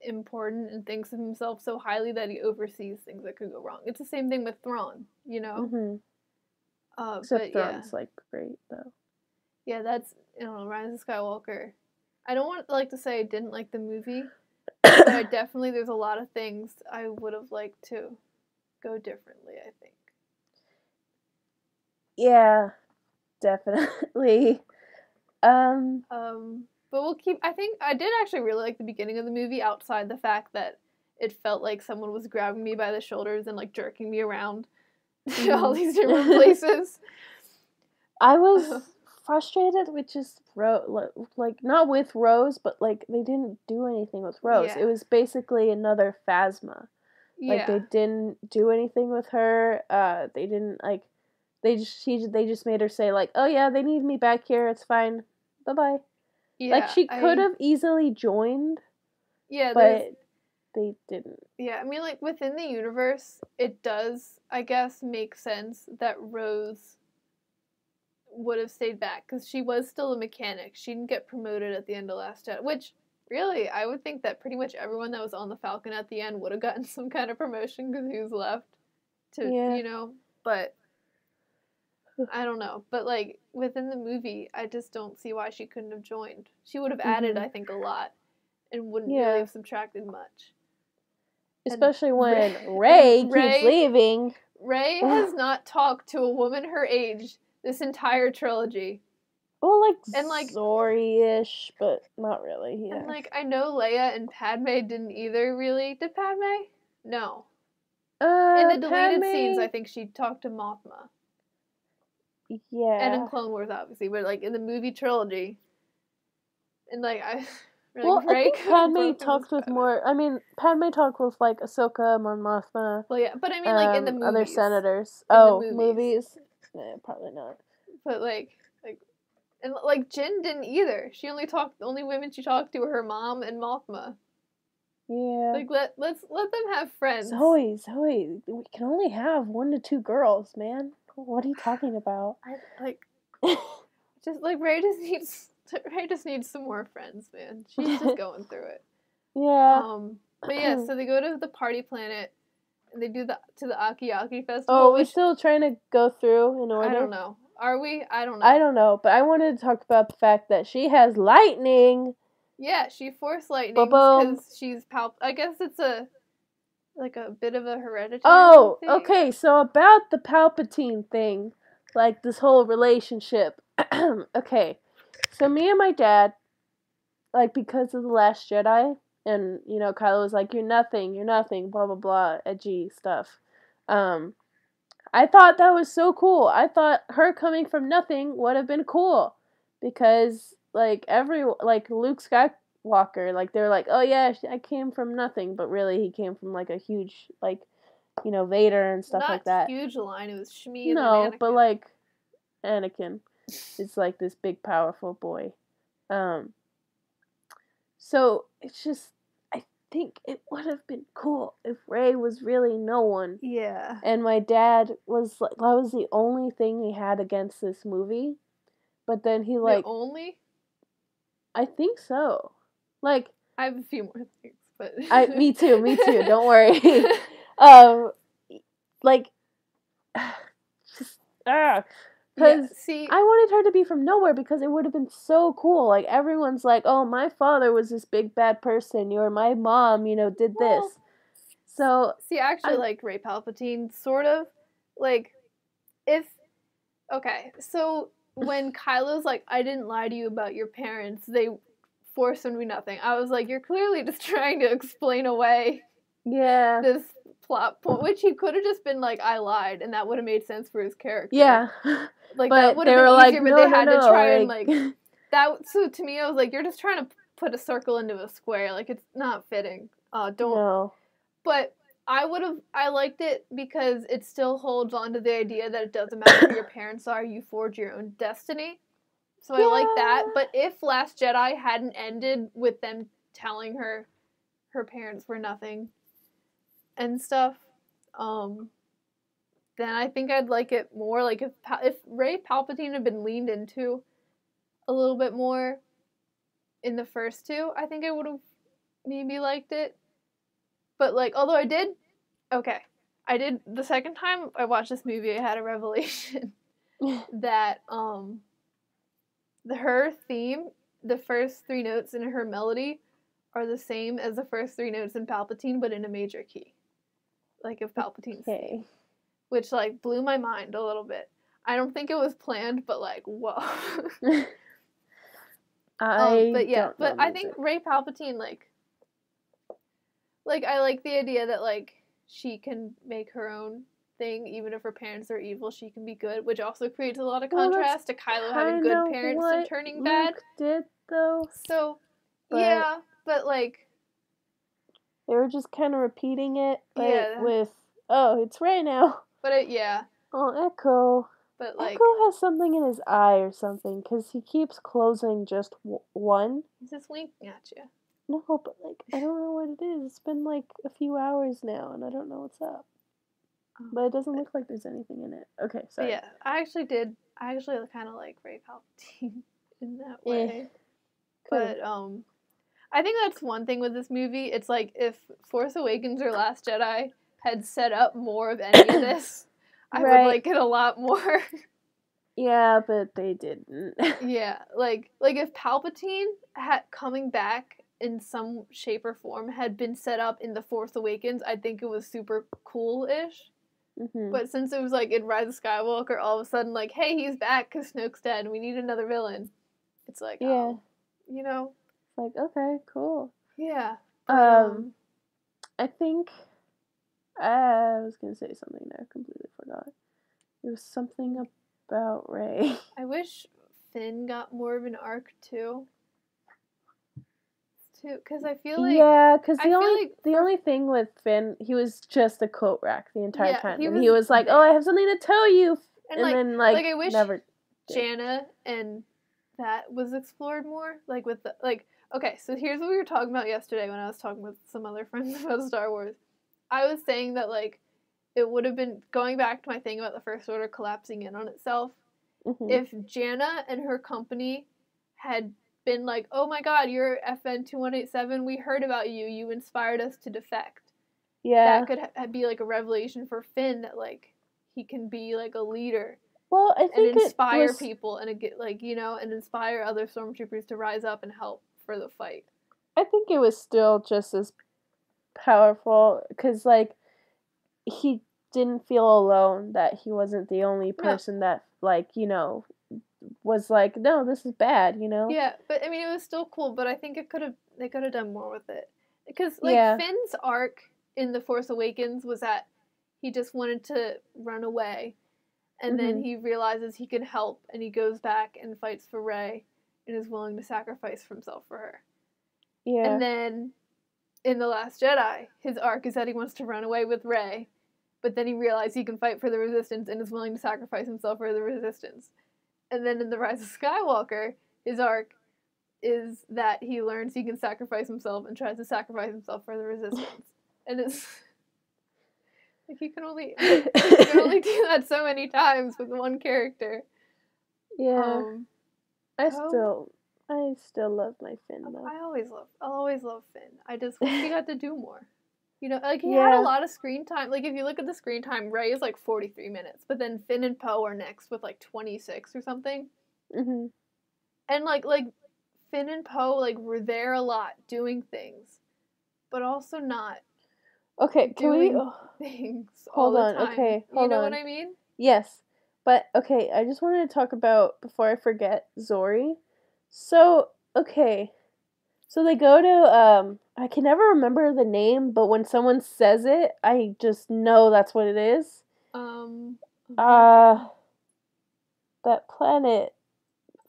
important and thinks of himself so highly that he oversees things that could go wrong. It's the same thing with Thrawn, you know. hmm Uh, Except but yeah, Thrawn's like great though. yeah, that's you know Rise of Skywalker. I don't want like to say I didn't like the movie, but I definitely there's a lot of things I would have liked to go differently. I think. Yeah, definitely. Um, Um, but we'll keep. I think I did actually really like the beginning of the movie. Outside the fact that it felt like someone was grabbing me by the shoulders and like jerking me around to all Mhm. these different places. I was frustrated with just Rose, like not with Rose, but like they didn't do anything with Rose. Yeah. It was basically another Phasma. Like yeah, they didn't do anything with her. Uh, they didn't like. They just she they just made her say like, oh yeah, they need me back here. It's fine. Bye bye. yeah. like she could have easily joined, Yeah, but they didn't. yeah. I mean, like within the universe, it does, I guess, make sense that Rose would have stayed back because she was still a mechanic. She didn't get promoted at the end of Last Jedi, which really I would think that pretty much everyone that was on the Falcon at the end would have gotten some kind of promotion because he was left to Yeah. you know. But I don't know. But like within the movie, I just don't see why she couldn't have joined. She would have added, Mhm. I think, a lot, and wouldn't Yeah. really have subtracted much. And Especially when Rey- Ray keeps leaving. Rey has not talked to a woman her age this entire trilogy. Well, like And, like- Zorii-ish, but not really. Yeah. And like I know Leia and Padme didn't either really. Did Padme? No. uh, In the deleted scenes I think she talked to Mothma. Yeah. And in Clone Wars obviously, but like in the movie trilogy. And like I like, well, I Rey think Padme talked with bone. more. I mean, Padme talked with like Ahsoka, Mon Mothma, Well yeah, but I mean like in the um, movies. other senators. In oh, movies. movies? Nah, probably not. But like like and like Jyn didn't either. She only talked the only women she talked to were her mom and Mothma. Yeah. Like let let's let them have friends. Zoe, Zoe, we can only have one to two girls, man. What are you talking about? I, like just like Rey just needs Rey just needs some more friends, man. She's just going through it. yeah. Um, but yeah, so they go to the party planet and they do the to the Aki Aki festival. oh, we're still trying to go through in order. I don't know. Are we? I don't know. I don't know, but I wanted to talk about the fact that she has lightning. Yeah, she force lightning because she's palp. I guess it's a like a bit of a hereditary. Oh, thing. okay. So about the Palpatine thing, like this whole relationship. okay. So me and my dad like because of the Last Jedi, and you know Kylo was like, "You're nothing, you're nothing," blah blah blah, edgy stuff. Um, I thought that was so cool. I thought her coming from nothing would have been cool because like every like Luke Skywalker, like they're like, "Oh yeah, I came from nothing," but really he came from like a huge like you know Vader and stuff Not like that. huge line. It was Shmi. and No, but like Anakin is like this big powerful boy. Um so it's just I think it would have been cool if Rey was really no one. yeah. And my dad was like that was the only thing he had against this movie. But then he like the only I think so. Like I have a few more things, but I me too, me too, don't worry. um like just ah Yeah, because see, I wanted her to be from nowhere because it would have been so cool. Like everyone's like, "Oh, my father was this big bad person," or "My mom, you know, did Well, this." So see, I actually I- like Rey Palpatine, sort of. Like, if okay, so when Kylo's like, "I didn't lie to you about your parents," they forced him to be nothing. I was like, "You're clearly just trying to explain away yeah, this plot point," which he could have just been like, "I lied," and that would have made sense for his character. yeah. like that would have been like, easier. no, but they no, had no. to try and like, like that. So to me, I was like, "You're just trying to put a circle into a square. Like it's not fitting." Uh, don't no. but I would have I liked it because it still holds on to the idea that it doesn't matter who your parents are, you forge your own destiny. So I like that. But if Last Jedi hadn't ended with them telling her her parents were nothing and stuff, um then I think I'd like it more. Like if Pa- if Rey Palpatine had been leaned into a little bit more in the first two, I think I would have maybe liked it. But like, although I did, okay, I did the second time I watched this movie, I had a revelation that um, her theme, the first three notes in her melody, are the same as the first three notes in Palpatine, but in a major key, like of Palpatine's, theme, which like blew my mind a little bit. I don't think it was planned, but like, whoa. I. Um, but yeah, but I think. Rey Palpatine, like, like I like the idea that like she can make her own thing, even if her parents are evil, she can be good, which also creates a lot of Well, contrast to Kylo having good parents and turning bad. Did though. So but- yeah, but like They were just kind of repeating it, but Yeah. with oh, it's Rey now. but it, yeah, Oh, Echo. but like Echo has something in his eye or something because he keeps closing just w- one. he's just winking at you. No, but like I don't know what it is. It's been like a few hours now, and I don't know what's up. Um, But it doesn't look like there's anything in it. Okay, sorry. yeah, I actually did. I actually kind of like Rey Palpatine in that Eh, way. cool. But um, I think that's one thing with this movie. It's like if Force Awakens or Last Jedi had set up more of any of this, I Right. would like it a lot more. Yeah, but they didn't. yeah, like like if Palpatine had coming back in some shape or form had been set up in the Force Awakens, I think it was super cool-ish. Hmm But since it was like in Rise of Skywalker, all of a sudden like, hey, he's back because Snoke's dead, and we need another villain. It's like, Yeah. oh, you know, It's like okay, cool. yeah. But, Um, I think I was gonna say something there. I completely forgot. It was something about Rey. I wish Finn got more of an arc too. Too, because I feel like yeah, because the only like the only thing with Finn, he was just a coat rack the entire Yeah, time, he and he was like, "Oh, I have something to tell you," and, and, like then like, like, I wish never. Jannah and that was explored more. Like with the like okay, so here's what we were talking about yesterday when I was talking with some other friends about Star Wars. I was saying that like it would have been going back to my thing about the First Order collapsing in on itself. Mhm. if Jannah and her company had been like, "Oh my God, you're FN two one eight seven. We heard about you. You inspired us to defect." yeah. That could ha- be like a revelation for Finn that like he can be like a leader well, I and think inspire it was, people and get like you know and inspire other stormtroopers to rise up and help for the fight. I think it was still just as powerful because like he didn't feel alone that he wasn't the only person that like you know was like, no, this is bad, you know? Yeah, but I mean, it was still cool. But I think it could have they could have done more with it because like Yeah. Finn's arc in the Force Awakens was that he just wanted to run away, and then Mhm. he realizes he can help, and he goes back and fights for Rey, and is willing to sacrifice himself for her. Yeah. And then in The Last Jedi, his arc is that he wants to run away with Rey, but then he realizes he can fight for the Resistance and is willing to sacrifice himself for the Resistance. And then in The Rise of Skywalker, his arc is that he learns he can sacrifice himself and tries to sacrifice himself for the Resistance. and it's like you can only you can only do that so many times with one character. yeah. Um, I still I still love my Finn though. I always love, I'll always love Finn. I just wish he got to do more. You know, like he had a lot of screen time. Like if you look at the screen time, Rey is like forty three minutes, but then Finn and Poe are next with like twenty six or something. hmm And like like Finn and Poe like were there a lot doing things, but also not Okay, can Doing- we things. Hold all on, okay, you know on. what I mean? Yes. But okay, I just wanted to talk about before I forget Zorii. So, okay. So they go to um I can never remember the name, but when someone says it, I just know that's what it is. Um. Uh that planet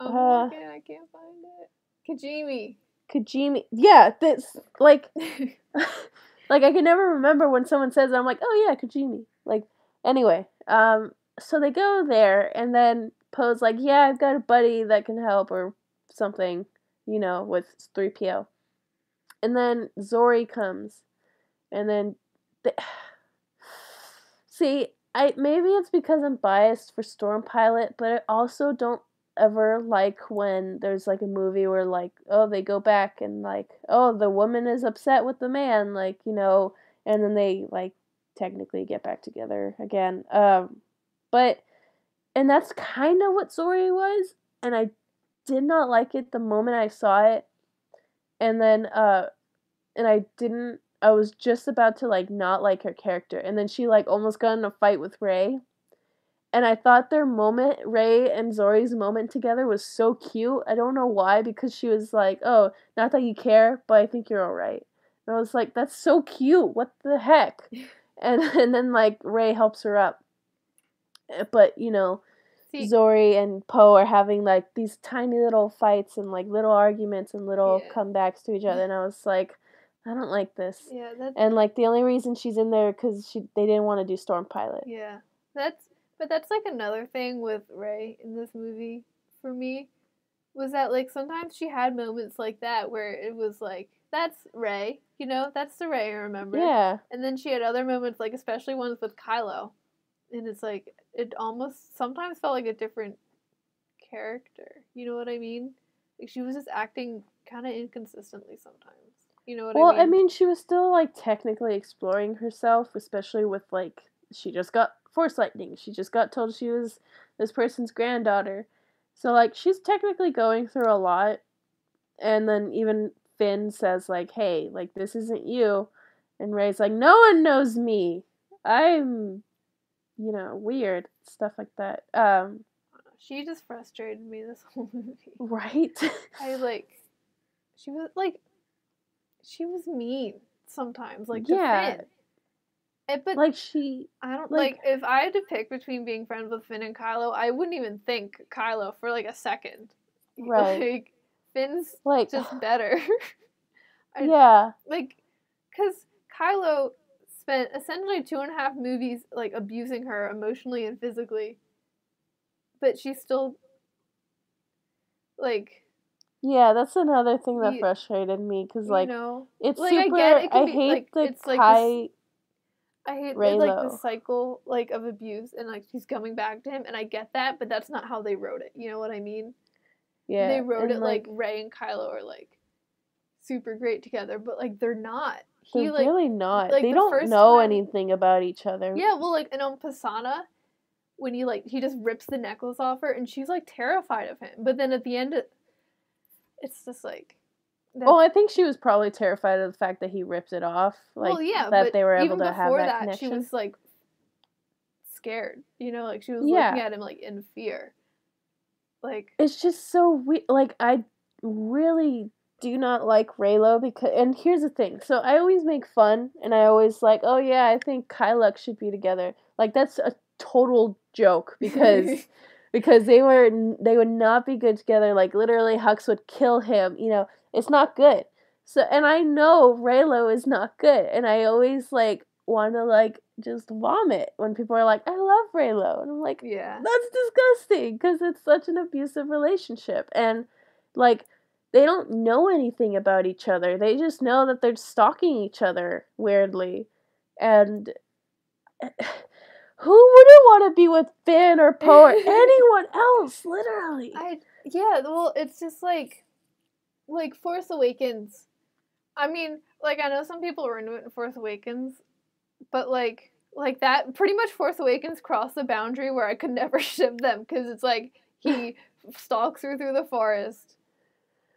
oh, uh, I can't find it. Kijimi. Kijimi. Yeah, this like like I can never remember when someone says it, I'm like, "Oh yeah, Kijimi." Like anyway, um so they go there and then Poe's like, "Yeah, I've got a buddy that can help or something, you know, with 3PO." And then Zorii comes and then the See, I maybe it's because I'm biased for Storm Pilot, but I also don't ever like when there's like a movie where like oh they go back and like oh the woman is upset with the man like you know and then they like technically get back together again um but and that's kind of what Zorii was and I did not like it the moment I saw it and then uh and I didn't I was just about to like not like her character and then she like almost got in a fight with Rey and I thought their moment, Rey and Zorii's moment together, was so cute. I don't know why, because she was like, "Oh, not that you care, but I think you're all right." And I was like, "That's so cute. What the heck?" And and then like Rey helps her up, Eh, but you know, See, Zorii and Poe are having like these tiny little fights and like little arguments and little Yeah. comebacks to each other, and I was like, "I don't like this." yeah, that's And like the only reason she's in there because she they didn't want to do Storm Pilot. Yeah, that's but that's like another thing with Rey in this movie for me was that like sometimes she had moments like that where it was like that's Rey, you know, that's the Rey I remember. Yeah. And then she had other moments like especially ones with Kylo, and it's like it almost sometimes felt like a different character. You know what I mean? Like she was just acting kind of inconsistently sometimes. You know what Well, I mean? Well, I mean, she was still like technically exploring herself, especially with like she just got force lightning. She just got told she was this person's granddaughter. So like she's technically going through a lot. And then even Finn says like, "Hey, like this isn't you." And Rey's like, "No one knows me. I'm you know, weird." Stuff like that. Um, she just frustrated me this whole movie. right? I like she was like she was mean sometimes, like Yeah. to Finn. Eh, but like she I don't like- like, if I had to pick between being friends with Finn and Kylo, I wouldn't even think Kylo for like a second. Right. Like Finn's like just better. I- yeah. Like cuz Kylo spent essentially two and a half movies like abusing her emotionally and physically. But she's still like Yeah, that's another thing that You- frustrated me because you like know it's like, I super. get it I be, hate like, the it's like Kai. this- I hate it's like the cycle like of abuse and like she's coming back to him and I get that, but that's not how they wrote it. You know what I mean? yeah, they wrote it like, Rey and Kylo are like super great together, but like they're not. He they're like really not. like, they the don't know time- anything about each other. Yeah, well like and on Pasaana when he like he just rips the necklace off her and she's like terrified of him. But then at the end it, it's just like that- Oh, I think she was probably terrified of the fact that he ripped it off. Like well, yeah, that they were able to have that, that, connection. she was like scared. You know, like she was Yeah. looking at him like in fear. Like it's just so weird. Like I really do not like Raylo because, and here's the thing. So I always make fun, and I always like, oh yeah, I think Kylux should be together. Like that's a total joke because because they were they would not be good together. Like literally, Hux would kill him. You know, it's not good. So and I know Raylo is not good, and I always like want to like just vomit when people are like, I love Raylo, and I'm like, yeah. that's disgusting because it's such an abusive relationship and like they don't know anything about each other. They just know that they're stalking each other weirdly. And who wouldn't want to be with Finn or Poe or anyone else literally? I yeah, well, it's just like like Force Awakens. I mean, like I know some people were into it in Force Awakens, but like like that pretty much Force Awakens crossed the boundary where I could never ship them because it's like he stalks her through the forest,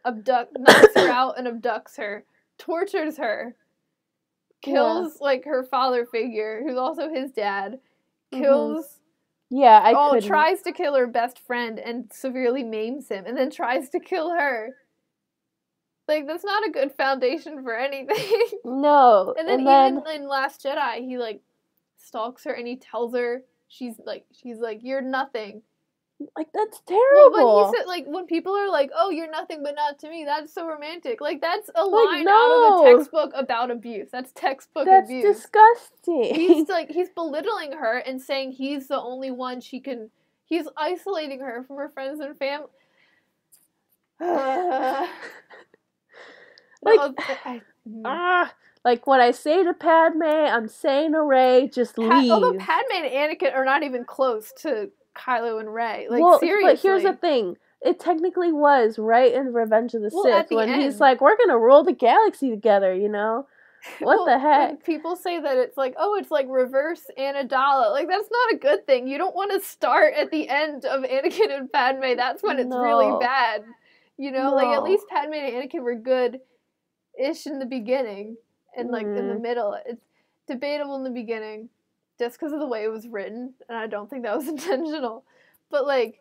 abduct knocks her out and abducts her, tortures her, kills like her father figure who's also his dad, Mhm. kills yeah I oh, couldn't tries to kill her best friend and severely maims him, and then tries to kill her. Like that's not a good foundation for anything. no and then then even in Last Jedi, he like stalks her and he tells her she's like she's like you're nothing. Like that's Well, terrible but he said like when people are like, "Oh, you're nothing but not to me," that's so romantic. Like that's a Like, line out of a textbook about abuse. That's textbook that's abuse. disgusting he's like he's belittling her and saying he's the only one she can he's isolating her from her friends and family Like, ah, like what I say to Padme, I'm saying to Rey, just Pa- leave. although Padme and Anakin are not even close to Kylo and Rey. Like well, seriously. but here's the thing. It technically was right in Revenge of the Well, Sith the when he's like, "We're gonna rule the galaxy together," you know. What Well, the heck? People say that it's like, oh, it's like reverse Anidala. Like that's not a good thing. You don't want to start at the end of Anakin and Padme. That's when it's really bad. You know, like at least Padme and Anakin were good ish in the beginning and like in the Mhm. middle. It's debatable in the beginning just because of the way it was written, and I don't think that was intentional. But like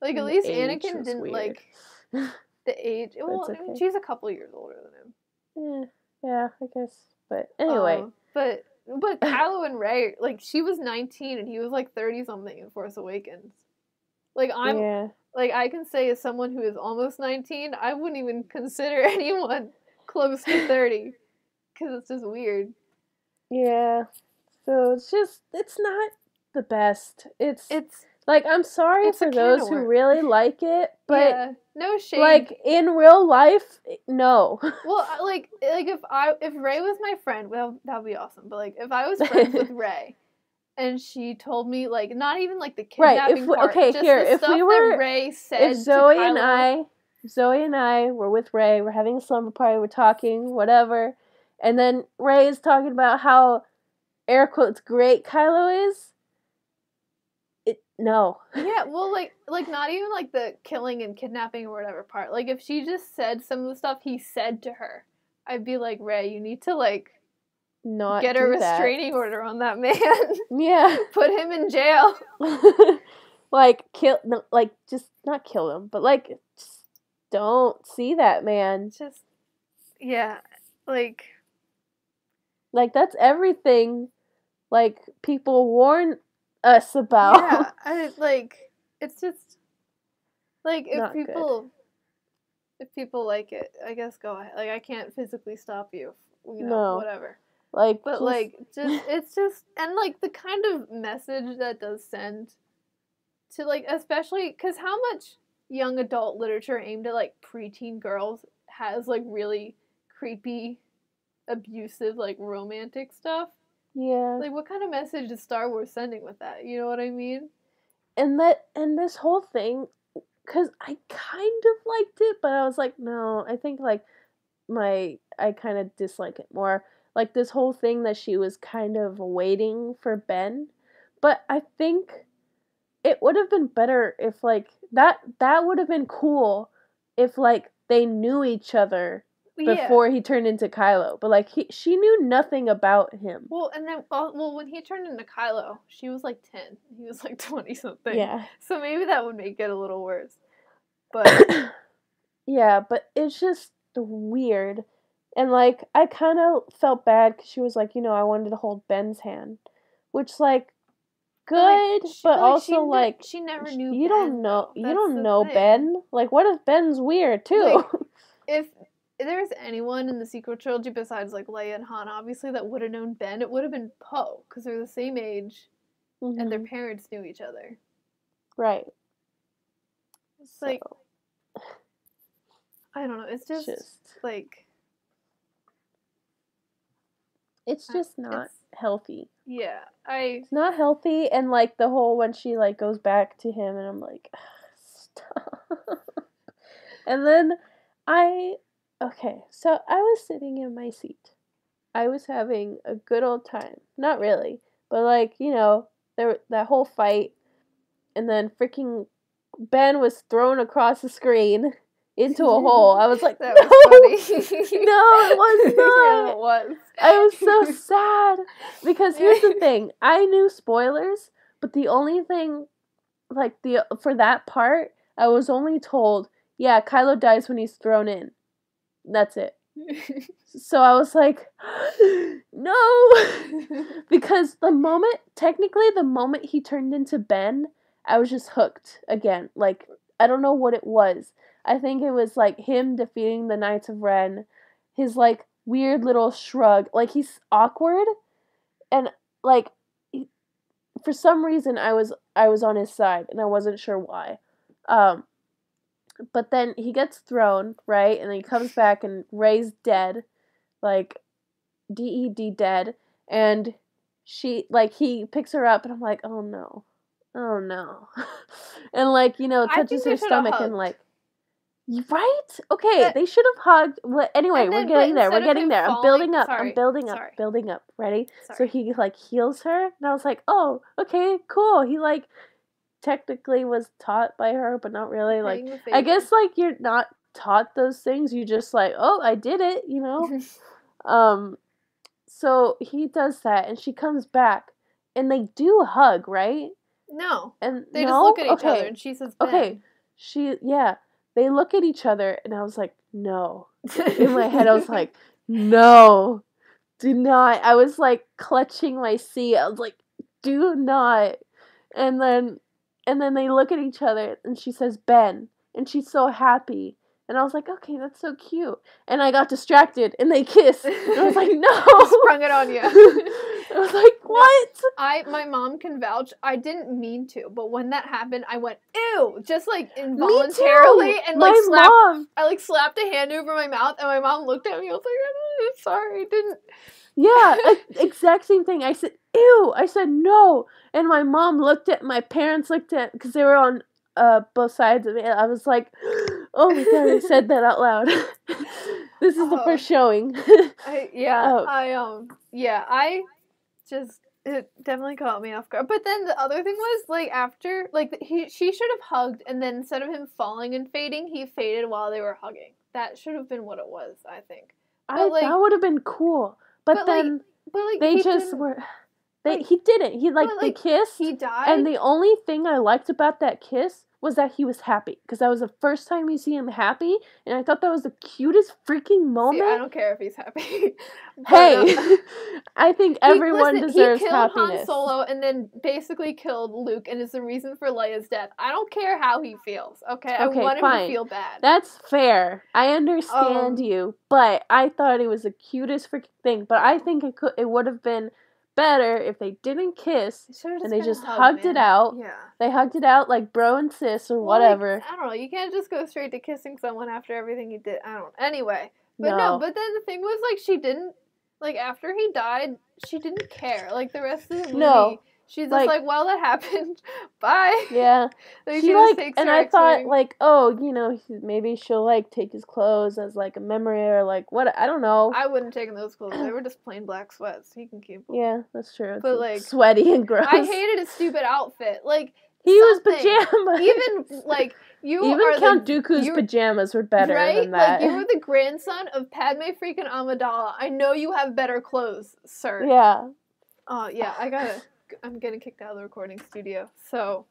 like at And least Anakin didn't weird. like the age. Well, I mean, she's a couple years older than him. Eh, yeah, I guess. But anyway, Um, but but Kylo and Rey, like she was 19 and he was like 30 something in Force Awakens. Like I'm yeah, like I can say as someone who is almost 19, I wouldn't even consider anyone close to 30 cuz it's just weird. yeah. So it's just it's not the best. It's It's like I'm sorry for those who really like it, but yeah, no shade. like in real life, no. well, like like if I if Rey was my friend, well that would be awesome. But like if I was friends with Rey and she told me like not even like the kidnapping Right, if we- part, okay, just here, if we were- Rey said if Zoe and I, Zoe and I were with Rey, we're having a slumber party, we're talking, whatever, and then Rey is talking about how air quotes great Kylo is. It no. yeah, well, like, like not even like the killing and kidnapping or whatever part. Like, if she just said some of the stuff he said to her, I'd be like, Rey, you need to like Not get a do that. restraining order on that man, Yeah. put him in jail. like kill no like just not kill him, but like just don't see that man. Just, yeah, like, Like that's everything like people warn us about. yeah, I like, it's just like if Not good. people. If people like it, I guess go ahead. Like I can't physically stop you, you know, No. whatever. Like But just- like just it's just and like the kind of message that does send to like especially cuz how much young adult literature aimed at like preteen girls has like really creepy abusive like romantic stuff. Yeah. Like what kind of message is Star Wars sending with that? You know what I mean? and that and this whole thing because i kind of liked it but i was like no i think like my i kind of dislike it more like this whole thing that she was kind of waiting for ben but i think it would have been better if like that that would have been cool if like they knew each other Yeah. before he turned into kylo but like he she knew nothing about him Well, and then uh, well when he turned into Kylo, she was like 10. He was like 20 something. yeah So maybe that would make it a little worse. But yeah, but it's just weird. And like I kind of felt bad cuz she was like, you know, I wanted to hold Ben's hand, which like but, like, good, she- but she also ne- like she never knew. you Ben, don't know you don't know thing. Ben. Like what if Ben's weird too? Like, if there's anyone in the sequel trilogy besides like Leia and Han, obviously that would have known Ben, it would have been Poe because they're the same age and their Mhm. parents knew each other. right. It's like I don't know. It's just, just like it's I- just not it's- healthy. yeah. I It's not healthy and like the whole when she like goes back to him and I'm like stop. and then I okay, so I was sitting in my seat. I was having a good old time. Not really, but like, you know, there that whole fight and then freaking Ben was thrown across the screen into a hole. I was like, that no, was funny. no, it was yeah, not. it was. I was so sad because here's the thing: I knew spoilers, but the only thing, like the for that part, I was only told, yeah, Kylo dies when he's thrown in. That's it. So I was like, no, because the moment, technically, the moment he turned into Ben, I was just hooked again. Like I don't know what it was. I think it was like him defeating the Knights of Ren, his like weird little shrug. Like he's awkward, and like for some reason I was I was on his side and I wasn't sure why. Um, but then he gets thrown right, and then he comes back and Rey's dead, like D E D dead, and she like he picks her up and I'm like oh no, oh no, and like you know touches her stomach and like. Right? Okay, But- they should have hugged. Well, anyway, And we're getting there. We're getting there. I'm building up. sorry, I'm building up. sorry. Building up. Ready? So he like heals her, and I was like, oh, okay, cool. He like technically was taught by her, but not really. Like, I guess like you're not taught those things. You just like, oh, I did it, you know. um, so he does that, and she comes back, and they do hug, right? no, And they no? just look at each okay. other, and she says, ben. Okay, she yeah, they look at each other, and I was like, no. In my head, I was like, no, do not. I was like clutching my seat. I was like, do not. And then, and then they look at each other, and she says Ben, and she's so happy. And I was like, okay, that's so cute. And I got distracted, and they kissed. And I was like, no. sprung it on you. I was like, what? I my mom can vouch. I didn't mean to, but when that happened, I went ew, just like Me involuntarily, and my like slapped. mom. I like slapped a hand over my mouth, and my mom looked at me. I was like, "Oh, I'm sorry, I didn't. Yeah, exact same thing. I said, ew. I said, no. And my mom looked at, my parents looked at, because they were on uh, both sides of me. I was like, oh my god, I said that out loud. this is the Oh. first showing. I yeah, Oh. I um yeah, I just it definitely caught me off guard. But then the other thing was like after like he she should have hugged and then instead of him falling and fading, he faded while they were hugging. That should have been what it was, I think. I, like- that would have been cool. But, but, like, then But like they just didn't- were. They, like- he didn't. He like but, they like, kissed, he died. and the only thing I liked about that kiss was that he was happy because that was the first time you see him happy, and I thought that was the cutest freaking See, moment. I don't care if he's happy. But, hey, um, I think He- everyone listen, deserves he killed happiness. Han Solo and then basically killed Luke and is the reason for Leia's death. I don't care how he feels. Okay, I Okay, want him to feel bad. That's fair. I understand Um, you, but I thought it was the cutest freaking thing. But I think it could it would have been better if they didn't kiss. And they just hug, hugged it out. Yeah. They hugged it out like bro and sis or Well, like, whatever. I don't know. You can't just go straight to kissing someone after everything you did. I don't. Anyway, but no. no. But then the thing was like she didn't like after he died. She didn't care. Like the rest of the movie. No. She's just Like- like, well, that happened. Bye. yeah. Like, she just like and I thought like, oh, you know, maybe she'll like take his clothes as like a memory or like what I don't know. I wouldn't have taken those clothes. They were just plain black sweats. He can keep. Them. yeah, that's true. But, It's like, sweaty and gross. I hated his stupid outfit. Like he was pajamas. even like you Even are Count the, Dooku's you- pajamas were better right? than that. Like you were the grandson of Padme freaking Amidala. I know you have better clothes, sir. yeah. Oh yeah, I gotta. I'm getting kicked out of the recording studio, so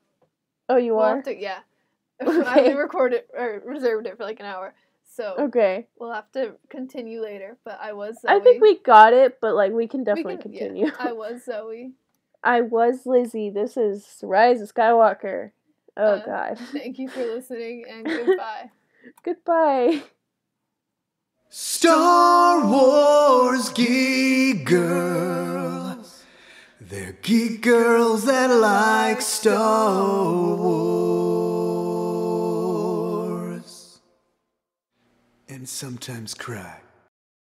Oh, you we'll are. have to. Yeah. I only recorded or reserved it for like an hour. So Okay. we'll have to continue later. But I was Zoe. I think we got it, but like we can We definitely can- yeah, continue. I was Zoe. I was Lizzy. This is Rise of Skywalker. Oh Uh, god. Thank you for listening and goodbye. Goodbye. Star Wars geek girls. They're geek girls that like Star Wars. And sometimes cry.